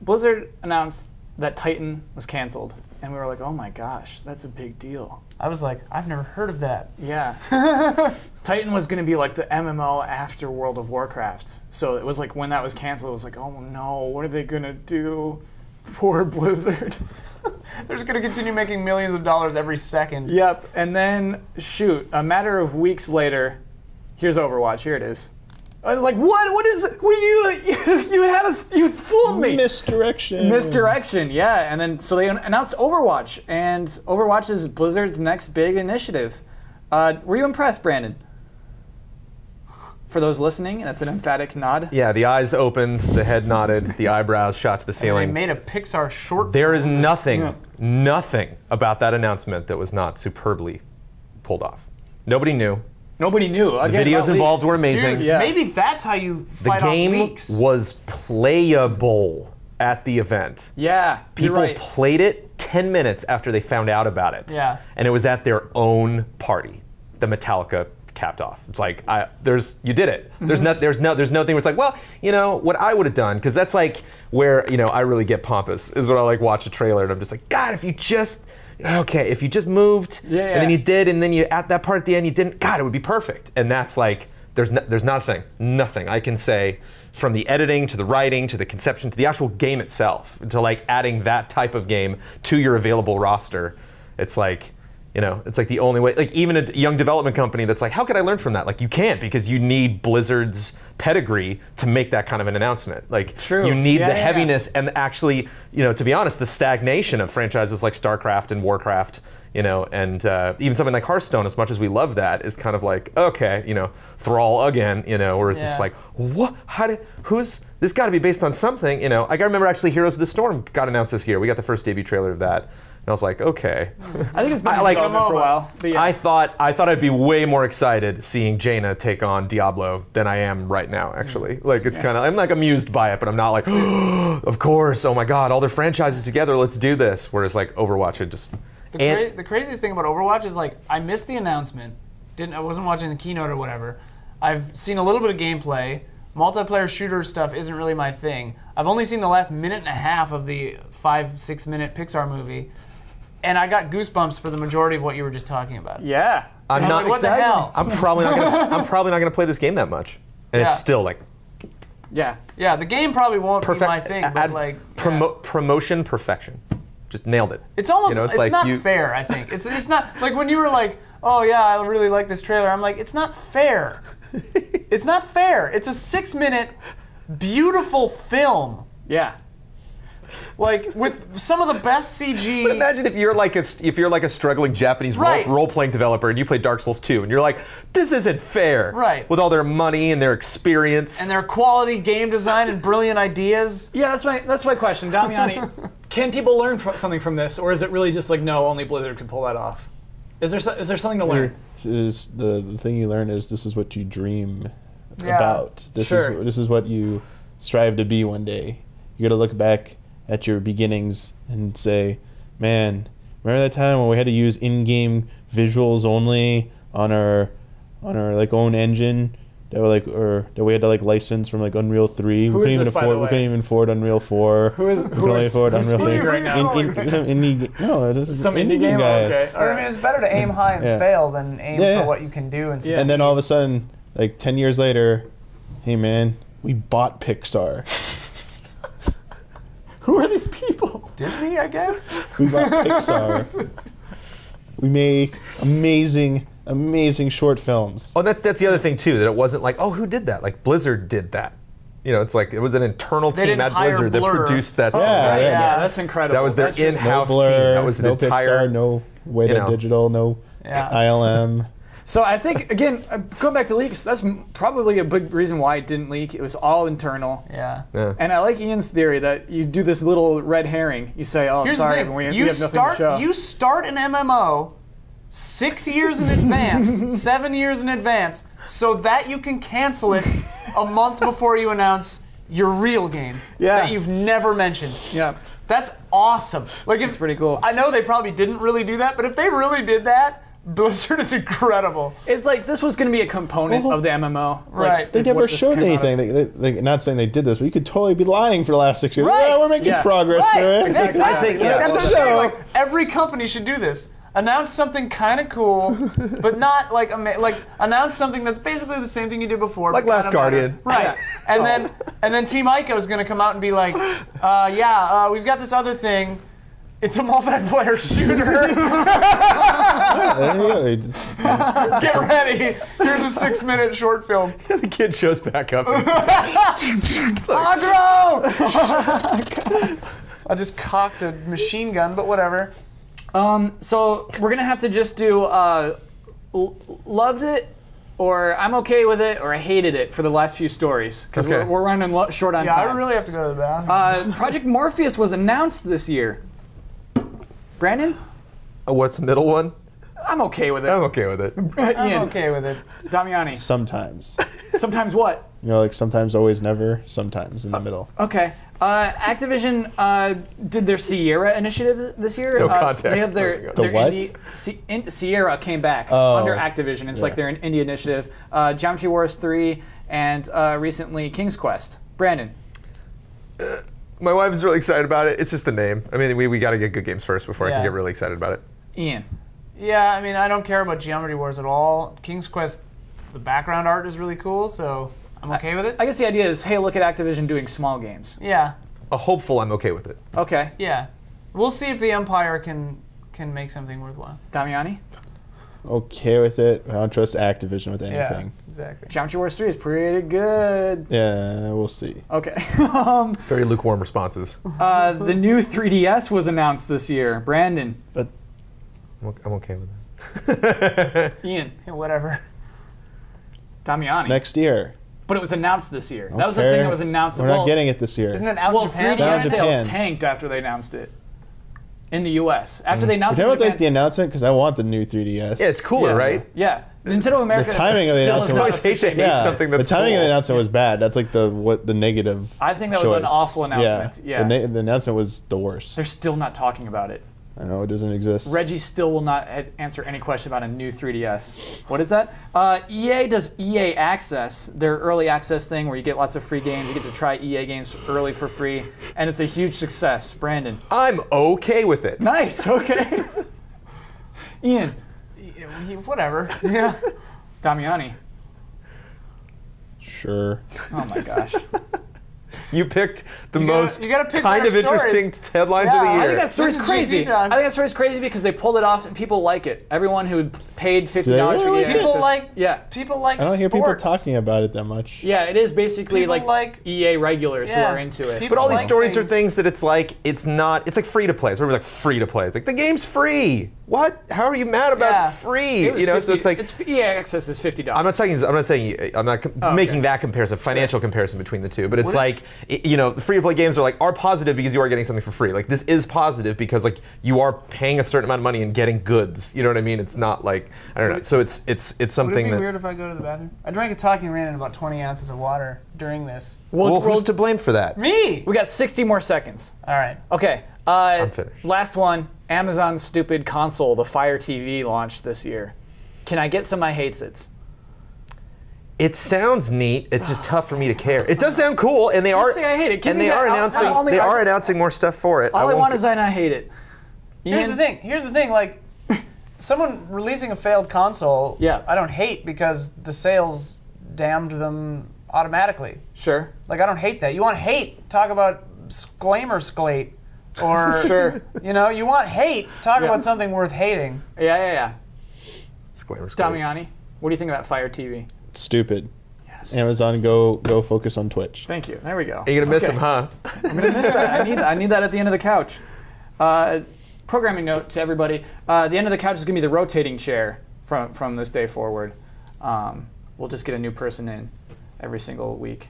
Blizzard announced that Titan was canceled, and we were like, "Oh my gosh, that's a big deal." I was like, I've never heard of that. Yeah. Titan was going to be like the MMO after World of Warcraft. So it was like when that was canceled, it was like, "Oh no, what are they going to do?" Poor Blizzard. They're just gonna continue making millions of dollars every second. Yep. And then, shoot, a matter of weeks later, here's Overwatch. Here it is. I was like, what? What is? Were you? You, you had us. You fooled me. Misdirection. Misdirection. Yeah. And then so they announced Overwatch, and Overwatch is Blizzard's next big initiative. Uh, were you impressed, Brandon? For those listening, that's an emphatic nod. Yeah, the eyes opened, the head nodded, the eyebrows shot to the ceiling. They ceiling. made a Pixar short. There is nothing, nothing about that announcement that was not superbly pulled off. Nobody knew. Nobody knew. The Again, videos involved leaks. were amazing. Dude, Yeah. maybe that's how you the fight game off leaks. was playable at the event. Yeah, you're People right. played it 10 minutes after they found out about it. Yeah. And it was at their own party. The Metallica capped off. It's like I, there's you did it. There's no mm-hmm. there's no there's no thing where it's like, well, you know, what I would have done cuz that's like where, you know, I really get pompous is when I like watch a trailer and I'm just like, god, if you just okay, if you just moved Yeah, and then you did and then you at that part at the end you didn't, god, it would be perfect. And that's like there's no, there's nothing, nothing I can say from the editing to the writing to the conception to the actual game itself to like adding that type of game to your available roster. It's like you know, it's like the only way. Like even a young development company that's like, how could I learn from that? Like you can't because you need Blizzard's pedigree to make that kind of an announcement. Like True. you need Yeah, the yeah, yeah. heaviness and actually, you know, to be honest, the stagnation of franchises like StarCraft and Warcraft. You know, and uh, even something like Hearthstone, as much as we love that, is kind of like okay, you know, Thrall again, you know, or it's just like what? How did? Who's this? Got to be based on something, you know. Like I remember actually, Heroes of the Storm got announced this year. We got the first debut trailer of that, and I was like, okay. I think it's been I like- for a while. Yeah. I thought I thought I'd be way more excited seeing Jaina take on Diablo than I am right now. Actually, mm. like it's kind of I'm like amused by it, but I'm not like, of course, oh my god, all their franchises together, let's do this. Whereas like Overwatch, it just The, cra- the craziest thing about Overwatch is like I missed the announcement. Didn't I wasn't watching the keynote or whatever. I've seen a little bit of gameplay. Multiplayer shooter stuff isn't really my thing. I've only seen the last minute and a half of the five six minute Pixar movie, and I got goosebumps for the majority of what you were just talking about. yeah. I'm I'm not. like, what the hell? I'm probably not. Gonna, I'm probably not going to play this game that much, and Yeah. it's still like Yeah. Yeah, the game probably won't perfect. be my thing, but add- like yeah. promo- promotion perfection, just nailed it. It's almost You know, it's it's, like not you- fair. I think it's it's not like when you were like, oh yeah, I really like this trailer. I'm like, it's not fair. it's not fair. It's a six minute, beautiful film. Yeah. Like with some of the best CG. But imagine if you're like a if you're like a struggling Japanese Right. role, playing developer and you play Dark Souls 2 and you're like, this isn't fair. Right. With all their money and their experience. and their quality game design and brilliant ideas. Yeah, that's my that's my question, Damiani. can people learn fro- something from this, or is it really just like no, only Blizzard can pull that off? Is there so- is there something to learn? is the the thing you learn is this is what you dream Yeah. about. This Sure. is this is what you strive to be one day. You got to look back at your beginnings and say, "Man, remember that time when we had to use in-game visuals only on our on our like own engine that were like or that we had to like license from like Unreal 3. Who we couldn't is even this, afford we couldn't even afford Unreal 4. Who is- we who could only is- afford who's Unreal 3. right now? In, in, some indie, no, this is Some an indie game. guy. Okay. All I mean, it's better to aim high and Yeah. fail than aim Yeah, yeah. for what you can do and Yeah. And then all of a sudden, like 10 years later, hey man, we bought Pixar. Who are these people? Disney, I guess. We bought Pixar. we make amazing, amazing short films. oh, that's that's the other thing too that it wasn't like, oh, who did that? Like Blizzard did that. You know, it's like it was an internal They team at hire Blizzard that produced that. Oh, yeah, song. yeah. Yeah, that's incredible. That was their That's in- House no team. That was an no entire- Pixar, no Weta you know. Digital, no Yeah. ILM. So I think again, uh, going back to leaks, that's probably a big reason why it didn't leak. It was all internal. Yeah. Yeah. And I like Ian's theory that you do this little red herring. You say, "Oh, Here's sorry, the thing. we, we you have nothing start to show." you start an MMO six years in advance, seven years in advance, so that you can cancel it a month before you announce your real game Yeah. that you've never mentioned. yeah. That's awesome. Like it's pretty cool. I know they probably didn't really do that, but if they really did that, Blizzard is incredible. It's like this was going to be a component Well, of the MMO. Like, right. They is never what showed came out of. anything. They, they, they, not saying they did this, but you could totally be lying for the last six years. Right. Yeah, we're making Yeah. progress Right, through it. exactly. I think- yeah. That's what I'm saying. Like every company should do this. Announce something kind of cool, but not like ama- like announce something that's basically the same thing you did before. Like Last kinda better. Guardian. right? Yeah. And then and then Team Ico is gonna come out and be like, uh, yeah, uh, we've got this other thing. It's a multiplayer shooter. There you go. Get ready. Here's a six-minute short film. the kid shows back up. and- Agro. I just cocked a machine gun, but whatever. Um, so we're gonna have to just do uh, l- loved it, or I'm okay with it, or I hated it for the last few stories because Okay. we're, we're running lo- short on Yeah, time. I really have to go to the bathroom. uh, Project Morpheus was announced this year. Brandon, Oh, what's the middle one? I'm okay with it. I'm okay with it. I'm Ian, okay with it. Damiani. Sometimes. Sometimes what? You know, like sometimes, always, never. Sometimes in the middle. Okay. Uh, Activision uh, did their Sierra initiative this year. No uh, context. They have their. The their what? indie Si- in- Sierra came back Oh. under Activision. It's like Yeah. their indie initiative. Uh, Geometry Wars 3 and uh, recently King's Quest. Brandon. My wife is really excited about it. It's just the name. I mean, we, we got to get good games first before I can get really excited about it. Ian. Yeah, I mean, I don't care about Geometry Wars at all. King's Quest, the background art is really cool, so I'm okay with it. I guess the idea is, hey, look at Activision doing small games. yeah, A hopeful, I'm okay with it. Okay. yeah. We'll see if the Empire can can make something worthwhile. Damiani. Okay with it. I don't trust Activision with anything. Yeah, anything. exactly. Geometry Wars 3 is pretty good. Yeah, we'll see. Okay. um, Very lukewarm responses. uh, the new 3DS was announced this year. Brandon. But I'm okay with this. Ian. Whatever. Damiani. it's next year. But it was announced this year. Don't That was the care. thing that was announced. We're well, not getting it this year. Isn't it out well, in Japan? 3DS sales tanked after they announced it in the U.S. After mm-hmm. they Is announced that it, in what like the announcement? Because I want the new 3DS. Yeah, it's cooler, Yeah. right? yeah, Nintendo America. The timing of the still announcement is not always hate officially- to hate yeah. something that's the timing of the cool. announcement was bad. That's like the what the negative. I think that was an choice. awful announcement. Yeah. The, na- the announcement was the worst. They're still not talking about it. I know it doesn't exist. Reggie still will not answer any question about a new 3DS. What is that? Uh, EA does EA Access, their early access thing where you get lots of free games. You get to try EA games early for free, and it's a huge success. Brandon. I'm okay with it. Nice. Okay. Ian. Whatever. Yeah. Damiani. Sure. Oh my gosh. You picked the You gotta- most you gotta pick kind better of interesting headlines Yeah, of the year. I think that story's is crazy. I think that story's crazy because they pulled it off and people like it. Everyone who paid fifty dollars for really EA like it? Access. People like yeah. people like I don't hear people talking about it that much. Yeah, it is basically People like, like- EA regulars Yeah. who are into it. But all these like stories are things. things that it's like it's not. It's like free to play. It's like free to play. It's like the game's free. What? How are you mad about Yeah. free? It You know, 50 so it's like it's EA Access is fifty dollars. I'm not saying I'm not saying I'm not com- Oh, okay. making that comparison, financial comparison between the two. But it's What like i you know, the free to play games are like are positive because you are getting something for free. Like this is positive because like you are paying a certain amount of money and getting goods. You know what I mean? It's not like I don't know. So it's it's it's something. Would it something be that. weird if I go to the bathroom? I drank a talking ran in about 20 ounces of water during this. well, who's to blame for that? Me. We got sixty more seconds. All right. Okay. Uh, I'm finished. Last one. Amazon's stupid console, the Fire TV, launched this year. Can I get some I hates it's? It sounds neat. It's just tough for me to care. It does sound cool, and they are say I hate it. Give and they that. are I'll- announcing I'll only- they I'll- are announcing more stuff for it. All I, won't want is I not hate it. Here's the thing. Here's the thing. Like, someone releasing a failed console, Yeah. I don't hate because the sales damned them automatically. Sure. Like, I don't hate that. You want hate? Talk about Sclamer Sklate. Or, Sure. you know, you want hate? Talk Yeah. about something worth hating. Yeah, yeah, yeah. Disclaimer, disclaimer. Damiani, what do you think about Fire TV? Stupid. Yes. Amazon, go go focus on Twitch. Thank you. There we go. You're gonna miss Okay. him, huh? I'm gonna miss that. I need that. I need that at the end of the couch. Uh, programming note to everybody: uh, the end of the couch is gonna be the rotating chair from from this day forward. Um, we'll just get a new person in every single week,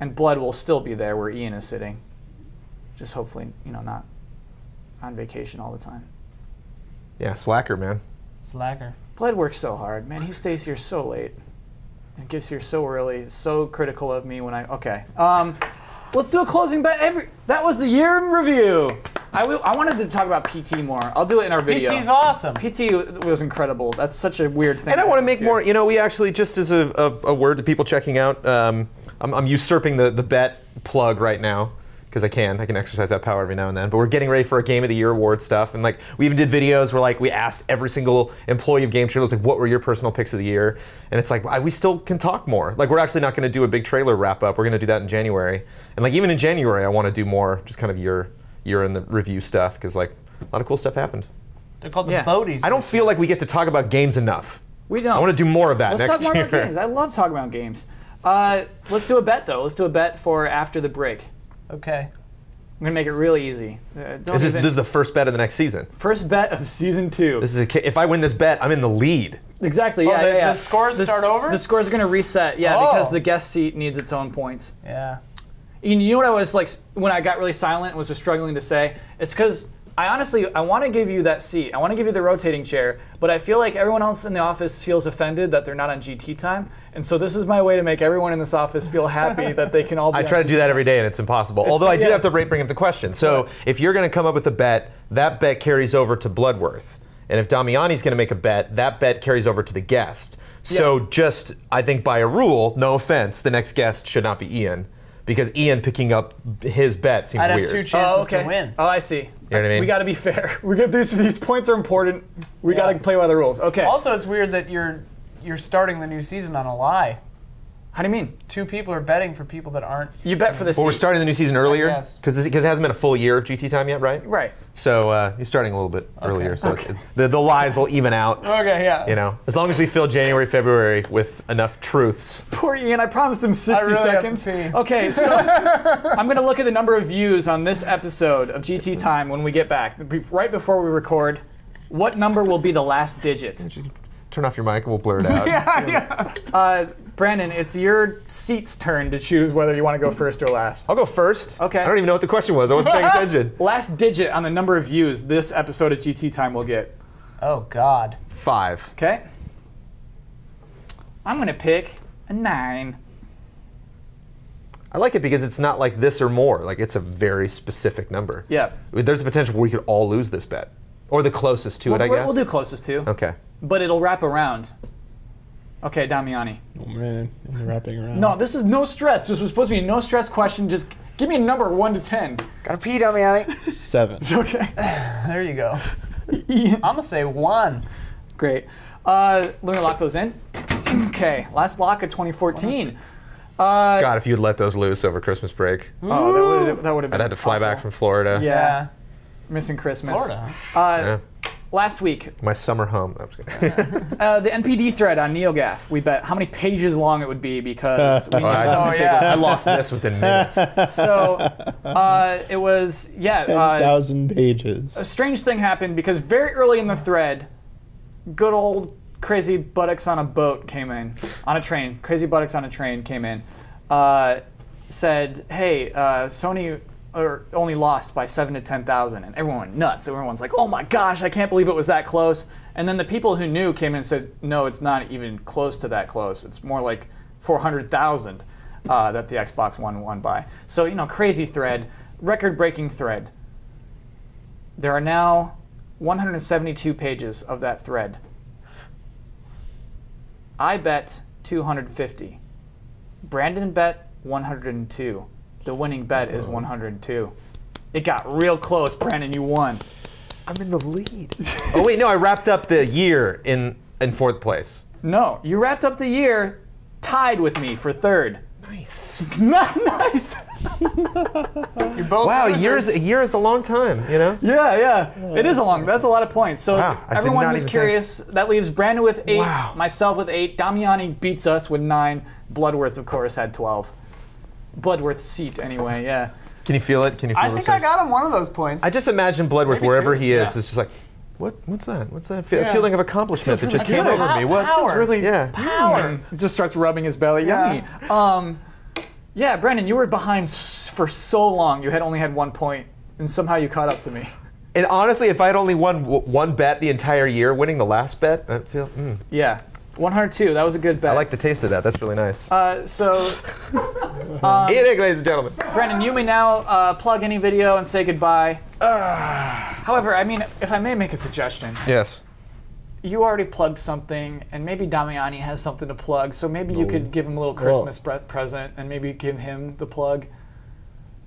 and blood will still be there where Ian is sitting. Just hopefully, you know, not on vacation all the time. Yeah, slacker, man. Slacker. Blood works so hard, man. He stays here so late and gets here so early. He's so critical of me when I. Okay. Um, let's do a closing bet. Every that was the year in review. I, I wanted to talk about PT more. I'll do it in our video. PT's awesome. PT was incredible. That's such a weird thing. And I want to happens make more. You know, we actually just as a, a, a word to people checking out. Um, I'm, I'm usurping the the bet plug right now because I can. I can exercise that power every now and then. But we're getting ready for a Game of the Year award stuff, and like we even did videos where like we asked every single employee of Game Trailers like, what were your personal picks of the year? And it's like I, we still can talk more. Like we're actually not going to do a big trailer wrap up. We're going to do that in January. And like even in January, I want to do more, just kind of year year in the review stuff because like a lot of cool stuff happened. They're called the Yeah. Bodies. I don't feel like we get to talk about games enough. We don't. I want to do more of that Let's next talk more year. about games. I love talking about games. Uh, let's do a bet though. Let's do a bet for after the break. Okay. I'm gonna make it really easy. Uh, don't This is, even- this is the first bet of the next season. first bet of season two. This is a, if I win this bet, I'm in the lead. exactly. Yeah, the- yeah, yeah. the scores s- start over? The scores are gonna reset. Yeah, Oh. because the guest seat needs its own points. Yeah. You you know what I was like when I got really silent and was just struggling to say? It's because I honestly I want to give you that seat. I want to give you the rotating chair, but I feel like everyone else in the office feels offended that they're not on GT time, and so this is my way to make everyone in this office feel happy that they can all. Be I try to do that every day, and it's impossible. Although I do yeah. have to bring up the question. So if you're going to come up with a bet, that bet carries over to Bloodworth, and if Damiani's going to make a bet, that bet carries over to the guest. So Yeah. just I think by a rule, no offense, the next guest should not be Ian, because Ian picking up his bet seems I'd have weird. two chances Oh, okay. to win. Oh, I see. You know what I mean? We got to be fair. We get these. These points are important. We got to play by the rules. Okay. Also, it's weird that you're you're starting the new season on a lie. How do you mean? Two people are betting for people that aren't. You bet for the Well, seat. we're starting the new season earlier guess. because because it hasn't been a full year of GT time yet, right? Right. So uh, you're starting a little bit earlier, so it's- the the lies will even out. Okay, yeah. You know, as long as we fill January, February with enough truths. Poor Ian. I promised him 60 really have to seconds. pee. Okay, so I'm going to look at the number of views on this episode of GT Time when we get back, right before we record. What number will be the last digit? Turn off your mic and we'll blur it out. Yeah. Uh, Brandon, it's your seat's turn to choose whether you want to go first or last. I'll go first. Okay. I don't even know what the question was. I wasn't paying attention. Last digit on the number of views this episode of GT Time will get. Oh God. Five. Okay? I'm going to pick a nine. I like it because it's not like this or more. Like it's a very specific number. Yeah. There's a potential where we could all lose this bet, or the closest to it. I guess. we'll do closest to, Okay. but it'll wrap around. Okay, Damiani. Oh man, I'm wrapping around. No, this is no stress. This was supposed to be a no stress question. Just give me a number one to ten. Gotta pee, Damiani. seven. It's Okay. there you go. I'm gonna say one. Great. Uh, let me lock those in. okay. Last lock of 2014. Uh, God, if you'd let those loose over Christmas break, oh, that would that would have been. I'd had to fly back from Florida. Yeah. Missing Christmas. Florida. Uh, Yeah. Last week, My summer home. I'm just uh, the NPD thread on NeoGAF, we bet how many pages long it would be because we knew I- something Oh, yeah. I lost this within minutes. So uh, it was, yeah. Ten Uh, thousand pages. a strange thing happened because very early in the thread, good old crazy buttocks on a boat came in on a train. Crazy buttocks on a train came in. Uh, said, "Hey, uh, Sony." Or only lost by seven to ten thousand, and everyone went nuts. Everyone's like, "Oh my gosh, I can't believe it was that close!" And then the people who knew came in and said, "No, it's not even close to that close. It's more like four hundred thousand uh, that the Xbox One won by." So you know, crazy thread, record-breaking thread. There are now 172 pages of that thread. I bet 250. Brandon bet 102. The winning bet is 102. It got real close, Brandon. You won. I'm in the lead. oh wait, no, I wrapped up the year in in fourth place. No, you wrapped up the year tied with me for third. Nice. Not nice. You're both Wow, losers. years a year is a long time. You know. Yeah, yeah. It is a long. That's a lot of points. So Wow, everyone not who's even curious, that leaves Brandon with eight, Wow. myself with eight. Damiani beats us with nine. Bloodworth, of course, had 12. Bloodworth's seat, anyway. Yeah. Can you feel it? Can you feel it? I the think surge? I got him one of those points. I just imagine Bloodworth Maybe wherever two, he is yeah. is just like, what? What's that? What's that? Fe- Yeah. feeling of accomplishment that just came over me. What? Power. It's really Yeah. power. He just starts rubbing his belly. Yeah. Yummy. Um, yeah, Brandon, you were behind s- for so long. You had only had one point, and somehow you caught up to me. And honestly, if I had only won w- one bet the entire year, winning the last bet, I feel. Mm, Yeah, 102. That was a good bet. I like the taste of that. That's really nice. Uh, so, Eat it, ladies and gentlemen. Brandon, you may now uh, plug any video and say goodbye. However, I mean, if I may make a suggestion, Yes. you already plugged something, and maybe Damiani has something to plug. So maybe you could give him a little Christmas pre- present, and maybe give him the plug.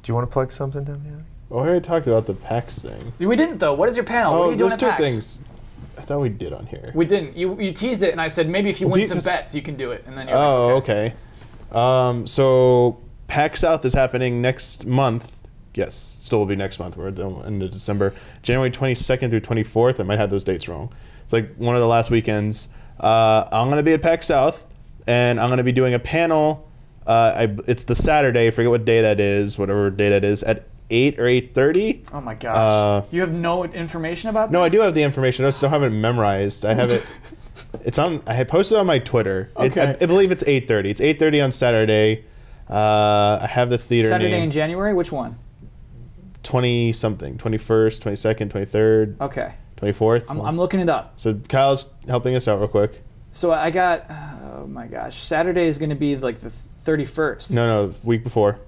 Do you want to plug something Damiani? here? Oh, I already talked about the PAX thing. We didn't though. What is your panel? what are Oh, you doing there's at two PAX? things. I thought we did on here. We didn't. You you teased it, and I said maybe if you Well, win some bets, you can do it. And then you're Oh, like, okay. Um, so PAX South is happening next month. Yes, still will be next month. We're at the end of December, January 22nd through 24th. I might have those dates wrong. It's like one of the last weekends. Uh, I'm gonna be at PAX South, and I'm gonna be doing a panel. Uh, I, it's the Saturday. I forget what day that is. Whatever day that is at eight or eight thirty. Oh my gosh. Uh, you have no information about this. No, I do have the information. I still haven't memorized. I have it. It's on. I had posted on my Twitter. It, I, Okay. I believe it's eight thirty. It's eight thirty on Saturday. Uh, I have the theater Saturday name. in January? Which one? twenty something, twenty first, twenty second, twenty third, Okay. twenty fourth. I'm, I'm looking it up. So Kyle's helping us out real quick. So I got, oh my gosh, Saturday is going to be like the 31st. No, no, week before,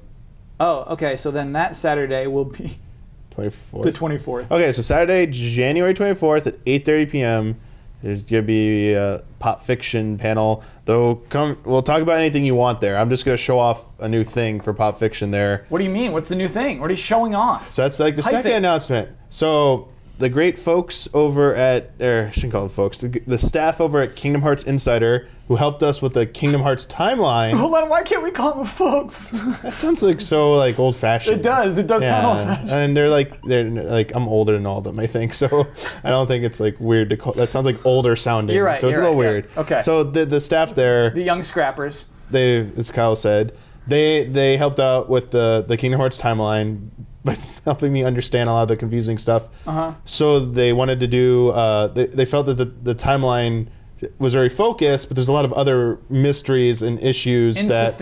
Oh, okay. So then that Saturday will be twenty the 24th. Okay, so Saturday, January twenty fourth at eight thirty p.m. There's gonna be a pop fiction panel. Though, come, we'll talk about anything you want there. I'm just gonna show off a new thing for pop fiction there. What do you mean? What's the new thing? What are you showing off? So that's like the Hype second it. announcement. So the great folks over at, or I shouldn't call them folks, the, the staff over at Kingdom Hearts Insider who helped us with the Kingdom Hearts timeline. Hold on, why can't we call them folks? That sounds like so like old fashioned. it does. It does sound old fashioned. And they're like they're like I'm older than all of them, I think. So I don't think it's like weird to call. That sounds like older sounding. You're right, So it's a little right, yeah. weird. Okay. So the the staff there, The young scrappers. they as Kyle said, they they helped out with the the Kingdom Hearts timeline by helping me understand a lot of the confusing stuff. Uh-huh. So they wanted to do. Uh, they they felt that the the timeline was very focused, but there's a lot of other mysteries and issues that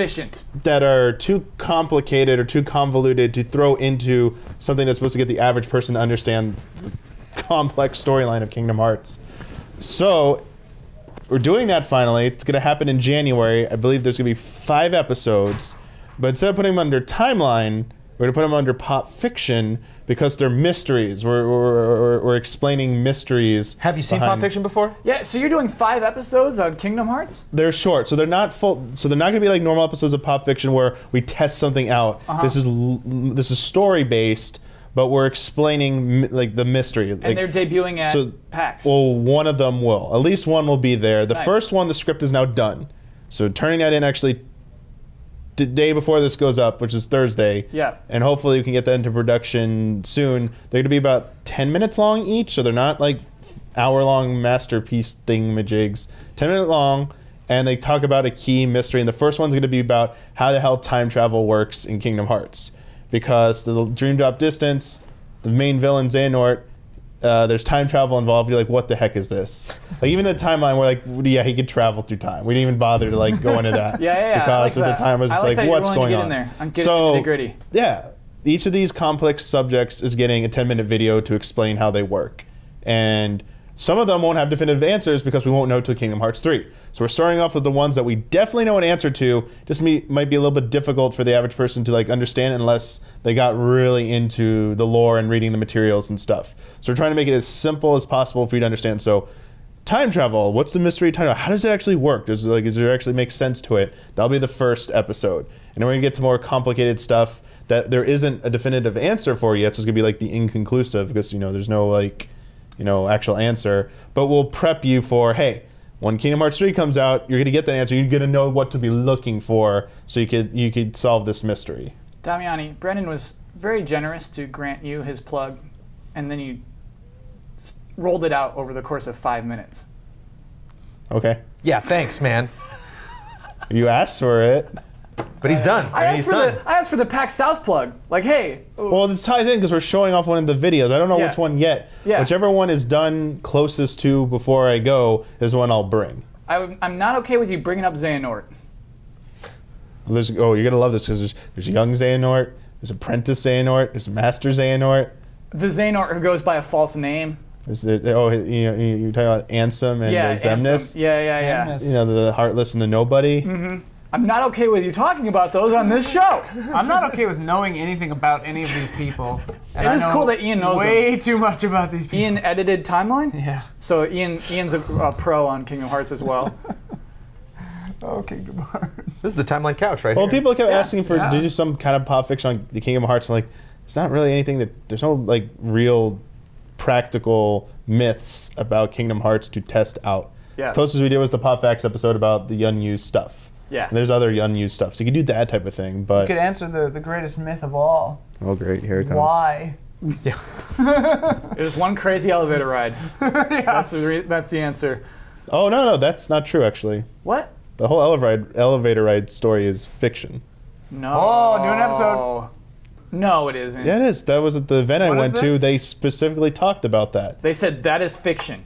that are too complicated or too convoluted to throw into something that's supposed to get the average person to understand the complex storyline of Kingdom Hearts. So we're doing that finally. It's going to happen in January. I believe there's going to be five episodes, but instead of putting them under timeline, we're going to put them under pop fiction because they're mysteries. We're, we're, we're, we're explaining mysteries. Have you seen behind- Pop Fiction before? Yeah, so you're doing five episodes on Kingdom Hearts? they're short, so they're not full. So they're not going to be like normal episodes of Pop Fiction where we test something out. Uh-huh. This is this is story based, but we're explaining like the mystery. And like, they're debuting at so- PAX. well, one of them will. At least one will be there. The Nice. first one, the script is now done. So turning that in actually the day before this goes up, which is Thursday. Yeah. And hopefully we can get that into production soon. They're going to be about 10 minutes long each, so they're not like hour long masterpiece thingamajigs. 10 minute long, and they talk about a key mystery. And the first one's going to be about how the hell time travel works in Kingdom Hearts. Because the Dream Drop Distance, the main villain Xehanort, uh, there's time travel involved. You're like, what the heck is this? Like even the timeline, we're like, yeah, he could travel through time. We didn't even bother to like go into that. Yeah, yeah, yeah, I Because like at that. the time, I was I like like, what's going get on? in there and get so, nitty-gritty. Yeah, each of these complex subjects is getting a 10 minute video to explain how they work, and some of them won't have definitive answers because we won't know till Kingdom Hearts 3. So we're starting off with the ones that we definitely know an answer to. Just me, might be a little bit difficult for the average person to like understand unless they got really into the lore and reading the materials and stuff. So we're trying to make it as simple as possible for you to understand. So time travel what's the mystery of time travel how does it actually work does it like does it actually make sense to it that'll be the first episode and then we're gonna get to more complicated stuff that there isn't a definitive answer for yet so it's gonna be like the inconclusive because you know there's no like you know actual answer but we'll prep you for hey when Kingdom Hearts 3 comes out you're gonna get that answer you're gonna know what to be looking for so you could you could solve this mystery Damiani, Brendan was very generous to grant you his plug, and then you rolled it out over the course of five minutes. okay Yeah, thanks, man. you asked for it But he's done. I asked he's for done. the I asked for the PAX South plug. Like, hey, Well, this ties in because we're showing off one of the videos. I don't know Yeah. which one yet. Yeah. Whichever one is done closest to before I go is the one I'll bring. I, am not okay with you bringing up Xehanort. There's oh, you're gonna love this because there's there's young Xehanort, there's apprentice Xehanort, there's master Xehanort. The Xehanort who goes by a false name. There's the, oh, you know, you're talking about Ansem and yeah, uh, Xemnas. Ansem. Yeah, yeah, yeah. Xemnas. You know the heartless and the nobody. I'm not okay with you talking about those on this show. I'm not okay with knowing anything about any of these people. And It I know cool that Ian knows way too much about these people. Ian edited timeline. Yeah. So Ian Ian's a, a pro on Kingdom Hearts as well. Oh, okay, goodbye. This is the timeline couch right Well, here. people kept asking for yeah. to do some kind of pop fiction on the Kingdom Hearts. I'm like, there's not really anything that there's no like real practical myths about Kingdom Hearts to test out. Yeah. Closest we did was the Pop Facts episode about the unused stuff. Yeah. And there's other unused stuff, so you could do that type of thing. but You But could answer the, the greatest myth of all. oh, great, here it comes. Why? There's one crazy elevator ride. That's the re- that's the answer. Oh no, no, that's not true. Actually, What? the whole elevator ride, elevator ride story is fiction. No. Oh, do an episode. No, it isn't. Yeah, it is. That was at the event I went to. They specifically talked about that. They said that is fiction.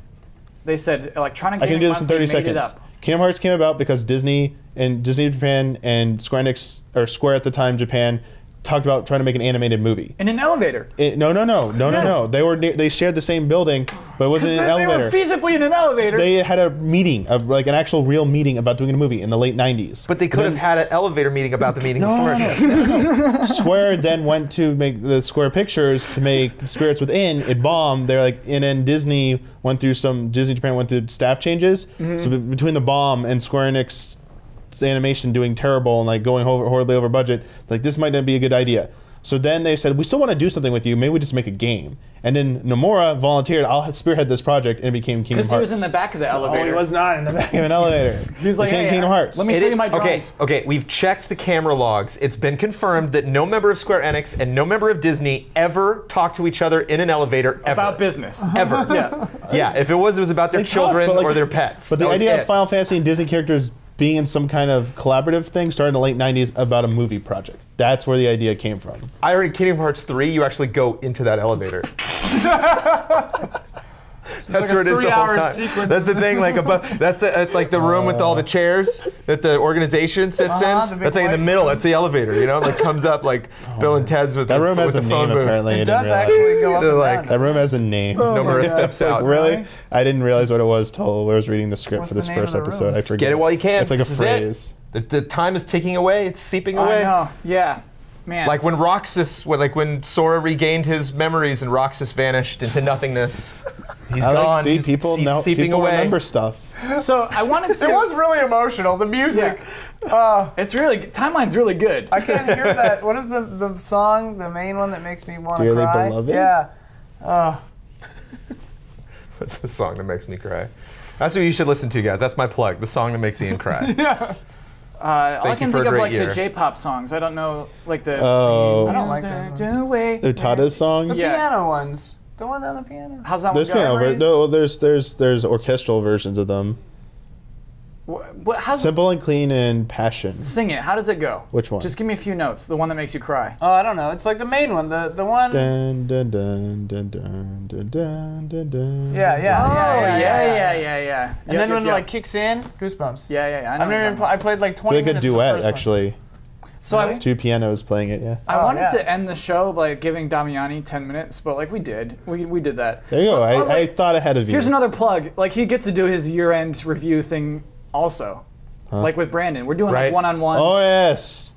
They said Electronic I can do this in 30 made it seconds. Kingdom Hearts came about because Disney and Disney Japan and Square Enix or Square at the time Japan talked about trying to make an animated movie. In an elevator. Eh, it, no, no, no, no, Yes. no, no. They were ne- they shared the same building, but it wasn't They, an elevator. they were elevator. feasibly in an elevator. They had a meeting, of like an actual real meeting about doing a movie in the late '90s. But they could have had an elevator meeting about the meeting before. Square then went to make the Square Pictures to make Spirits Within. It bombed. They're like, and then Disney went through some. Disney Japan went through staff changes. Mm-hmm. So between the bomb and Square Enix animation doing terrible and like going over, horribly over budget, like this might not be a good idea. So then they said, we still want to do something with you. Maybe we just make a game. And then Nomura volunteered. I'll spearhead this project, and it became Kingdom Hearts. Because he was in the back of the Oh, elevator. he was not in the back of an elevator. He was like, hey, Kingdom Hearts. let me It show you my okay, drawings. okay, okay, we've checked the camera logs. It's been confirmed that no member of Square Enix and no member of Disney ever talked to each other in an elevator ever. About business. Uh-huh. Ever. yeah. Yeah, if it was, it was about their They children but, like- or their pets. But the That idea of Final Fantasy and Disney characters being in some kind of collaborative thing starting in the late 90s about a movie project. That's where the idea came from. I heard in Kingdom Hearts 3, you actually go into that elevator. That's like a where it is the whole time. sequence. That's the thing. Like above, that's the, that's like the room with all the chairs that the organization sits Uh-huh, in. That's like in the middle. That's the elevator. You know, like comes up like Bill and Ted's with That the, room with has a phone name, booth. apparently. It does actually go up They're and like- down. That room has a name. Nomura steps out. Really? Really? I didn't realize what it was till I was reading the script What's for this first episode. I forget. Get it while you can. It's like a This is it. phrase. The, the time is ticking away. It's seeping away. I know. Yeah. Man. Like when Roxas, like when Sora regained his memories and Roxas vanished into nothingness. He's I gone. like see he's, people he's know seeping people away. remember stuff. so I wanted to. It was really emotional. The music. Uh, It's really timeline's really good. I can't hear that. What is the, the song, the main one that makes me want to Dearly cry? Beloved? Yeah. Uh, That's the song that makes me cry. That's what you should listen to, guys. That's my plug. The song that makes Ian cry. Uh, all I can think of like year. the J-pop songs. I don't know like the. Oh. I don't like those ones. Way. Utada's songs. the Yeah. piano ones. The one on the piano. How's that There's one go? piano ver- no, there's there's there's orchestral versions of them. What, Simple and clean and passion. Sing it. How does it go? Which one? Just give me a few notes. The one that makes you cry. Oh, I don't know. It's like the main one. The the one. Dun dun dun dun dun dun dun dun. yeah, yeah. Oh, yeah, yeah, yeah, yeah. yeah. And yep, then yep, when yep. it like kicks in, goosebumps. Yeah, yeah, yeah. I, know I remember I played like twenty. It's like minutes a duet, actually. So really? I was two pianos playing it. Yeah. I oh, wanted yeah. to end the show by giving Damiani ten minutes, but like we did, we, we did that. There you go. But, I, like, I thought ahead of you. Here's another plug. Like he gets to do his year-end review thing also. Like with Brandon. We're doing Right. like one-on-ones. Oh yes,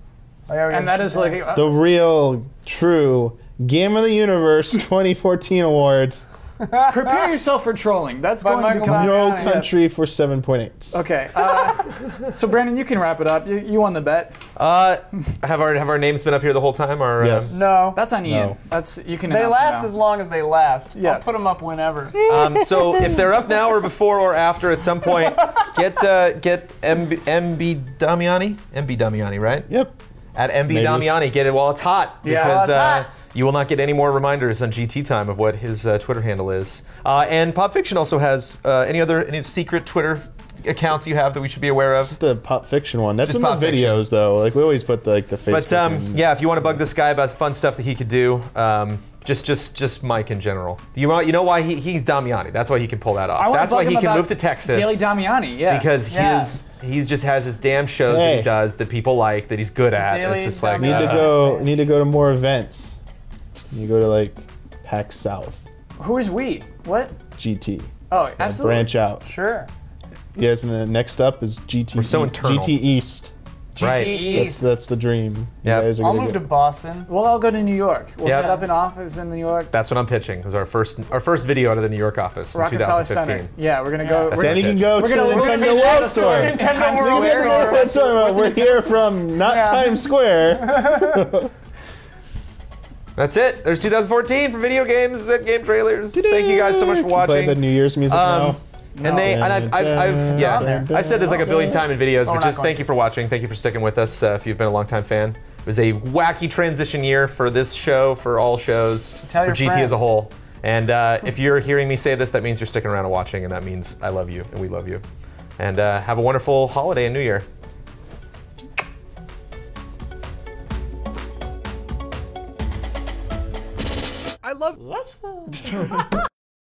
Oh, yeah, we And that is like uh, the real, true Game of the Universe 2014 awards. Prepare yourself for trolling. That's By going to become Mann. No yeah. country for 7.8. Okay. Uh, so Brandon, you can wrap it up. You, you won the bet. Uh, have our have our names been up here the whole time? Or, uh, Yes. No. That's on Ian. No. That's you can. They last now. as long as they last. Yeah. I'll put them up whenever. Um, so if they're up now or before or after at some point, get uh, get MB, MB Damiani, MB Damiani, right? Yep. At MB Maybe. Damiani, get it while it's hot Yeah. because While it's uh, hot. You will not get any more reminders on GT time of what his uh, Twitter handle is. Uh, and Pop Fiction also has uh, any other any secret Twitter accounts you have that we should be aware of. The pop fiction one. That's Just in the Pop Fiction. videos, though. Like we always put the, like the Facebook. But um, and- yeah, if you want to bug this guy about fun stuff that he could do, um, just just just Mike in general. You want you know why he, he's Damiani? That's why he can pull that off. That's why he can move to Texas. Daily Damiani. Yeah. because Yeah. his he's just has his damn shows that he does that people like that he's good at. Daily it's just like need to Uh, go. Need to go to more events. You go to like PAX South, Who is we? What? GT. Oh, absolutely. Branch out. Sure. Yes, and then next up is GT. We're so internal. GT East. Right. GT That's, East. that's the dream. You Yep. guys are I'll gonna move to get- Boston. We'll all go to New York. We'll Yeah. set up an office in New York. That's what I'm pitching. Is our first our first video out of the New York office in Rockefeller 2015. Center. Yeah, we're gonna go. Yeah. we're Then you gonna- can go We're to gonna the live Nintendo World Store. Nintendo World Store. That's what I'm talking about. What's We're here from not Times Square. That's it. There's 2014 for video games and game trailers. Thank you guys so much for watching. Play watching. the New Year's music Um, now. and they and I've, I've, I've on yeah there. I've said this like a billion times in videos, but just thank you for watching. Thank you for sticking with us. Uh, if you've been a longtime fan, it was a wacky transition year for this show, for all shows, Tell for your GT as a whole. And uh, if you're hearing me say this, that means you're sticking around and watching, and that means I love you and we love you. And uh, have a wonderful holiday and New Year. Love. Let's go.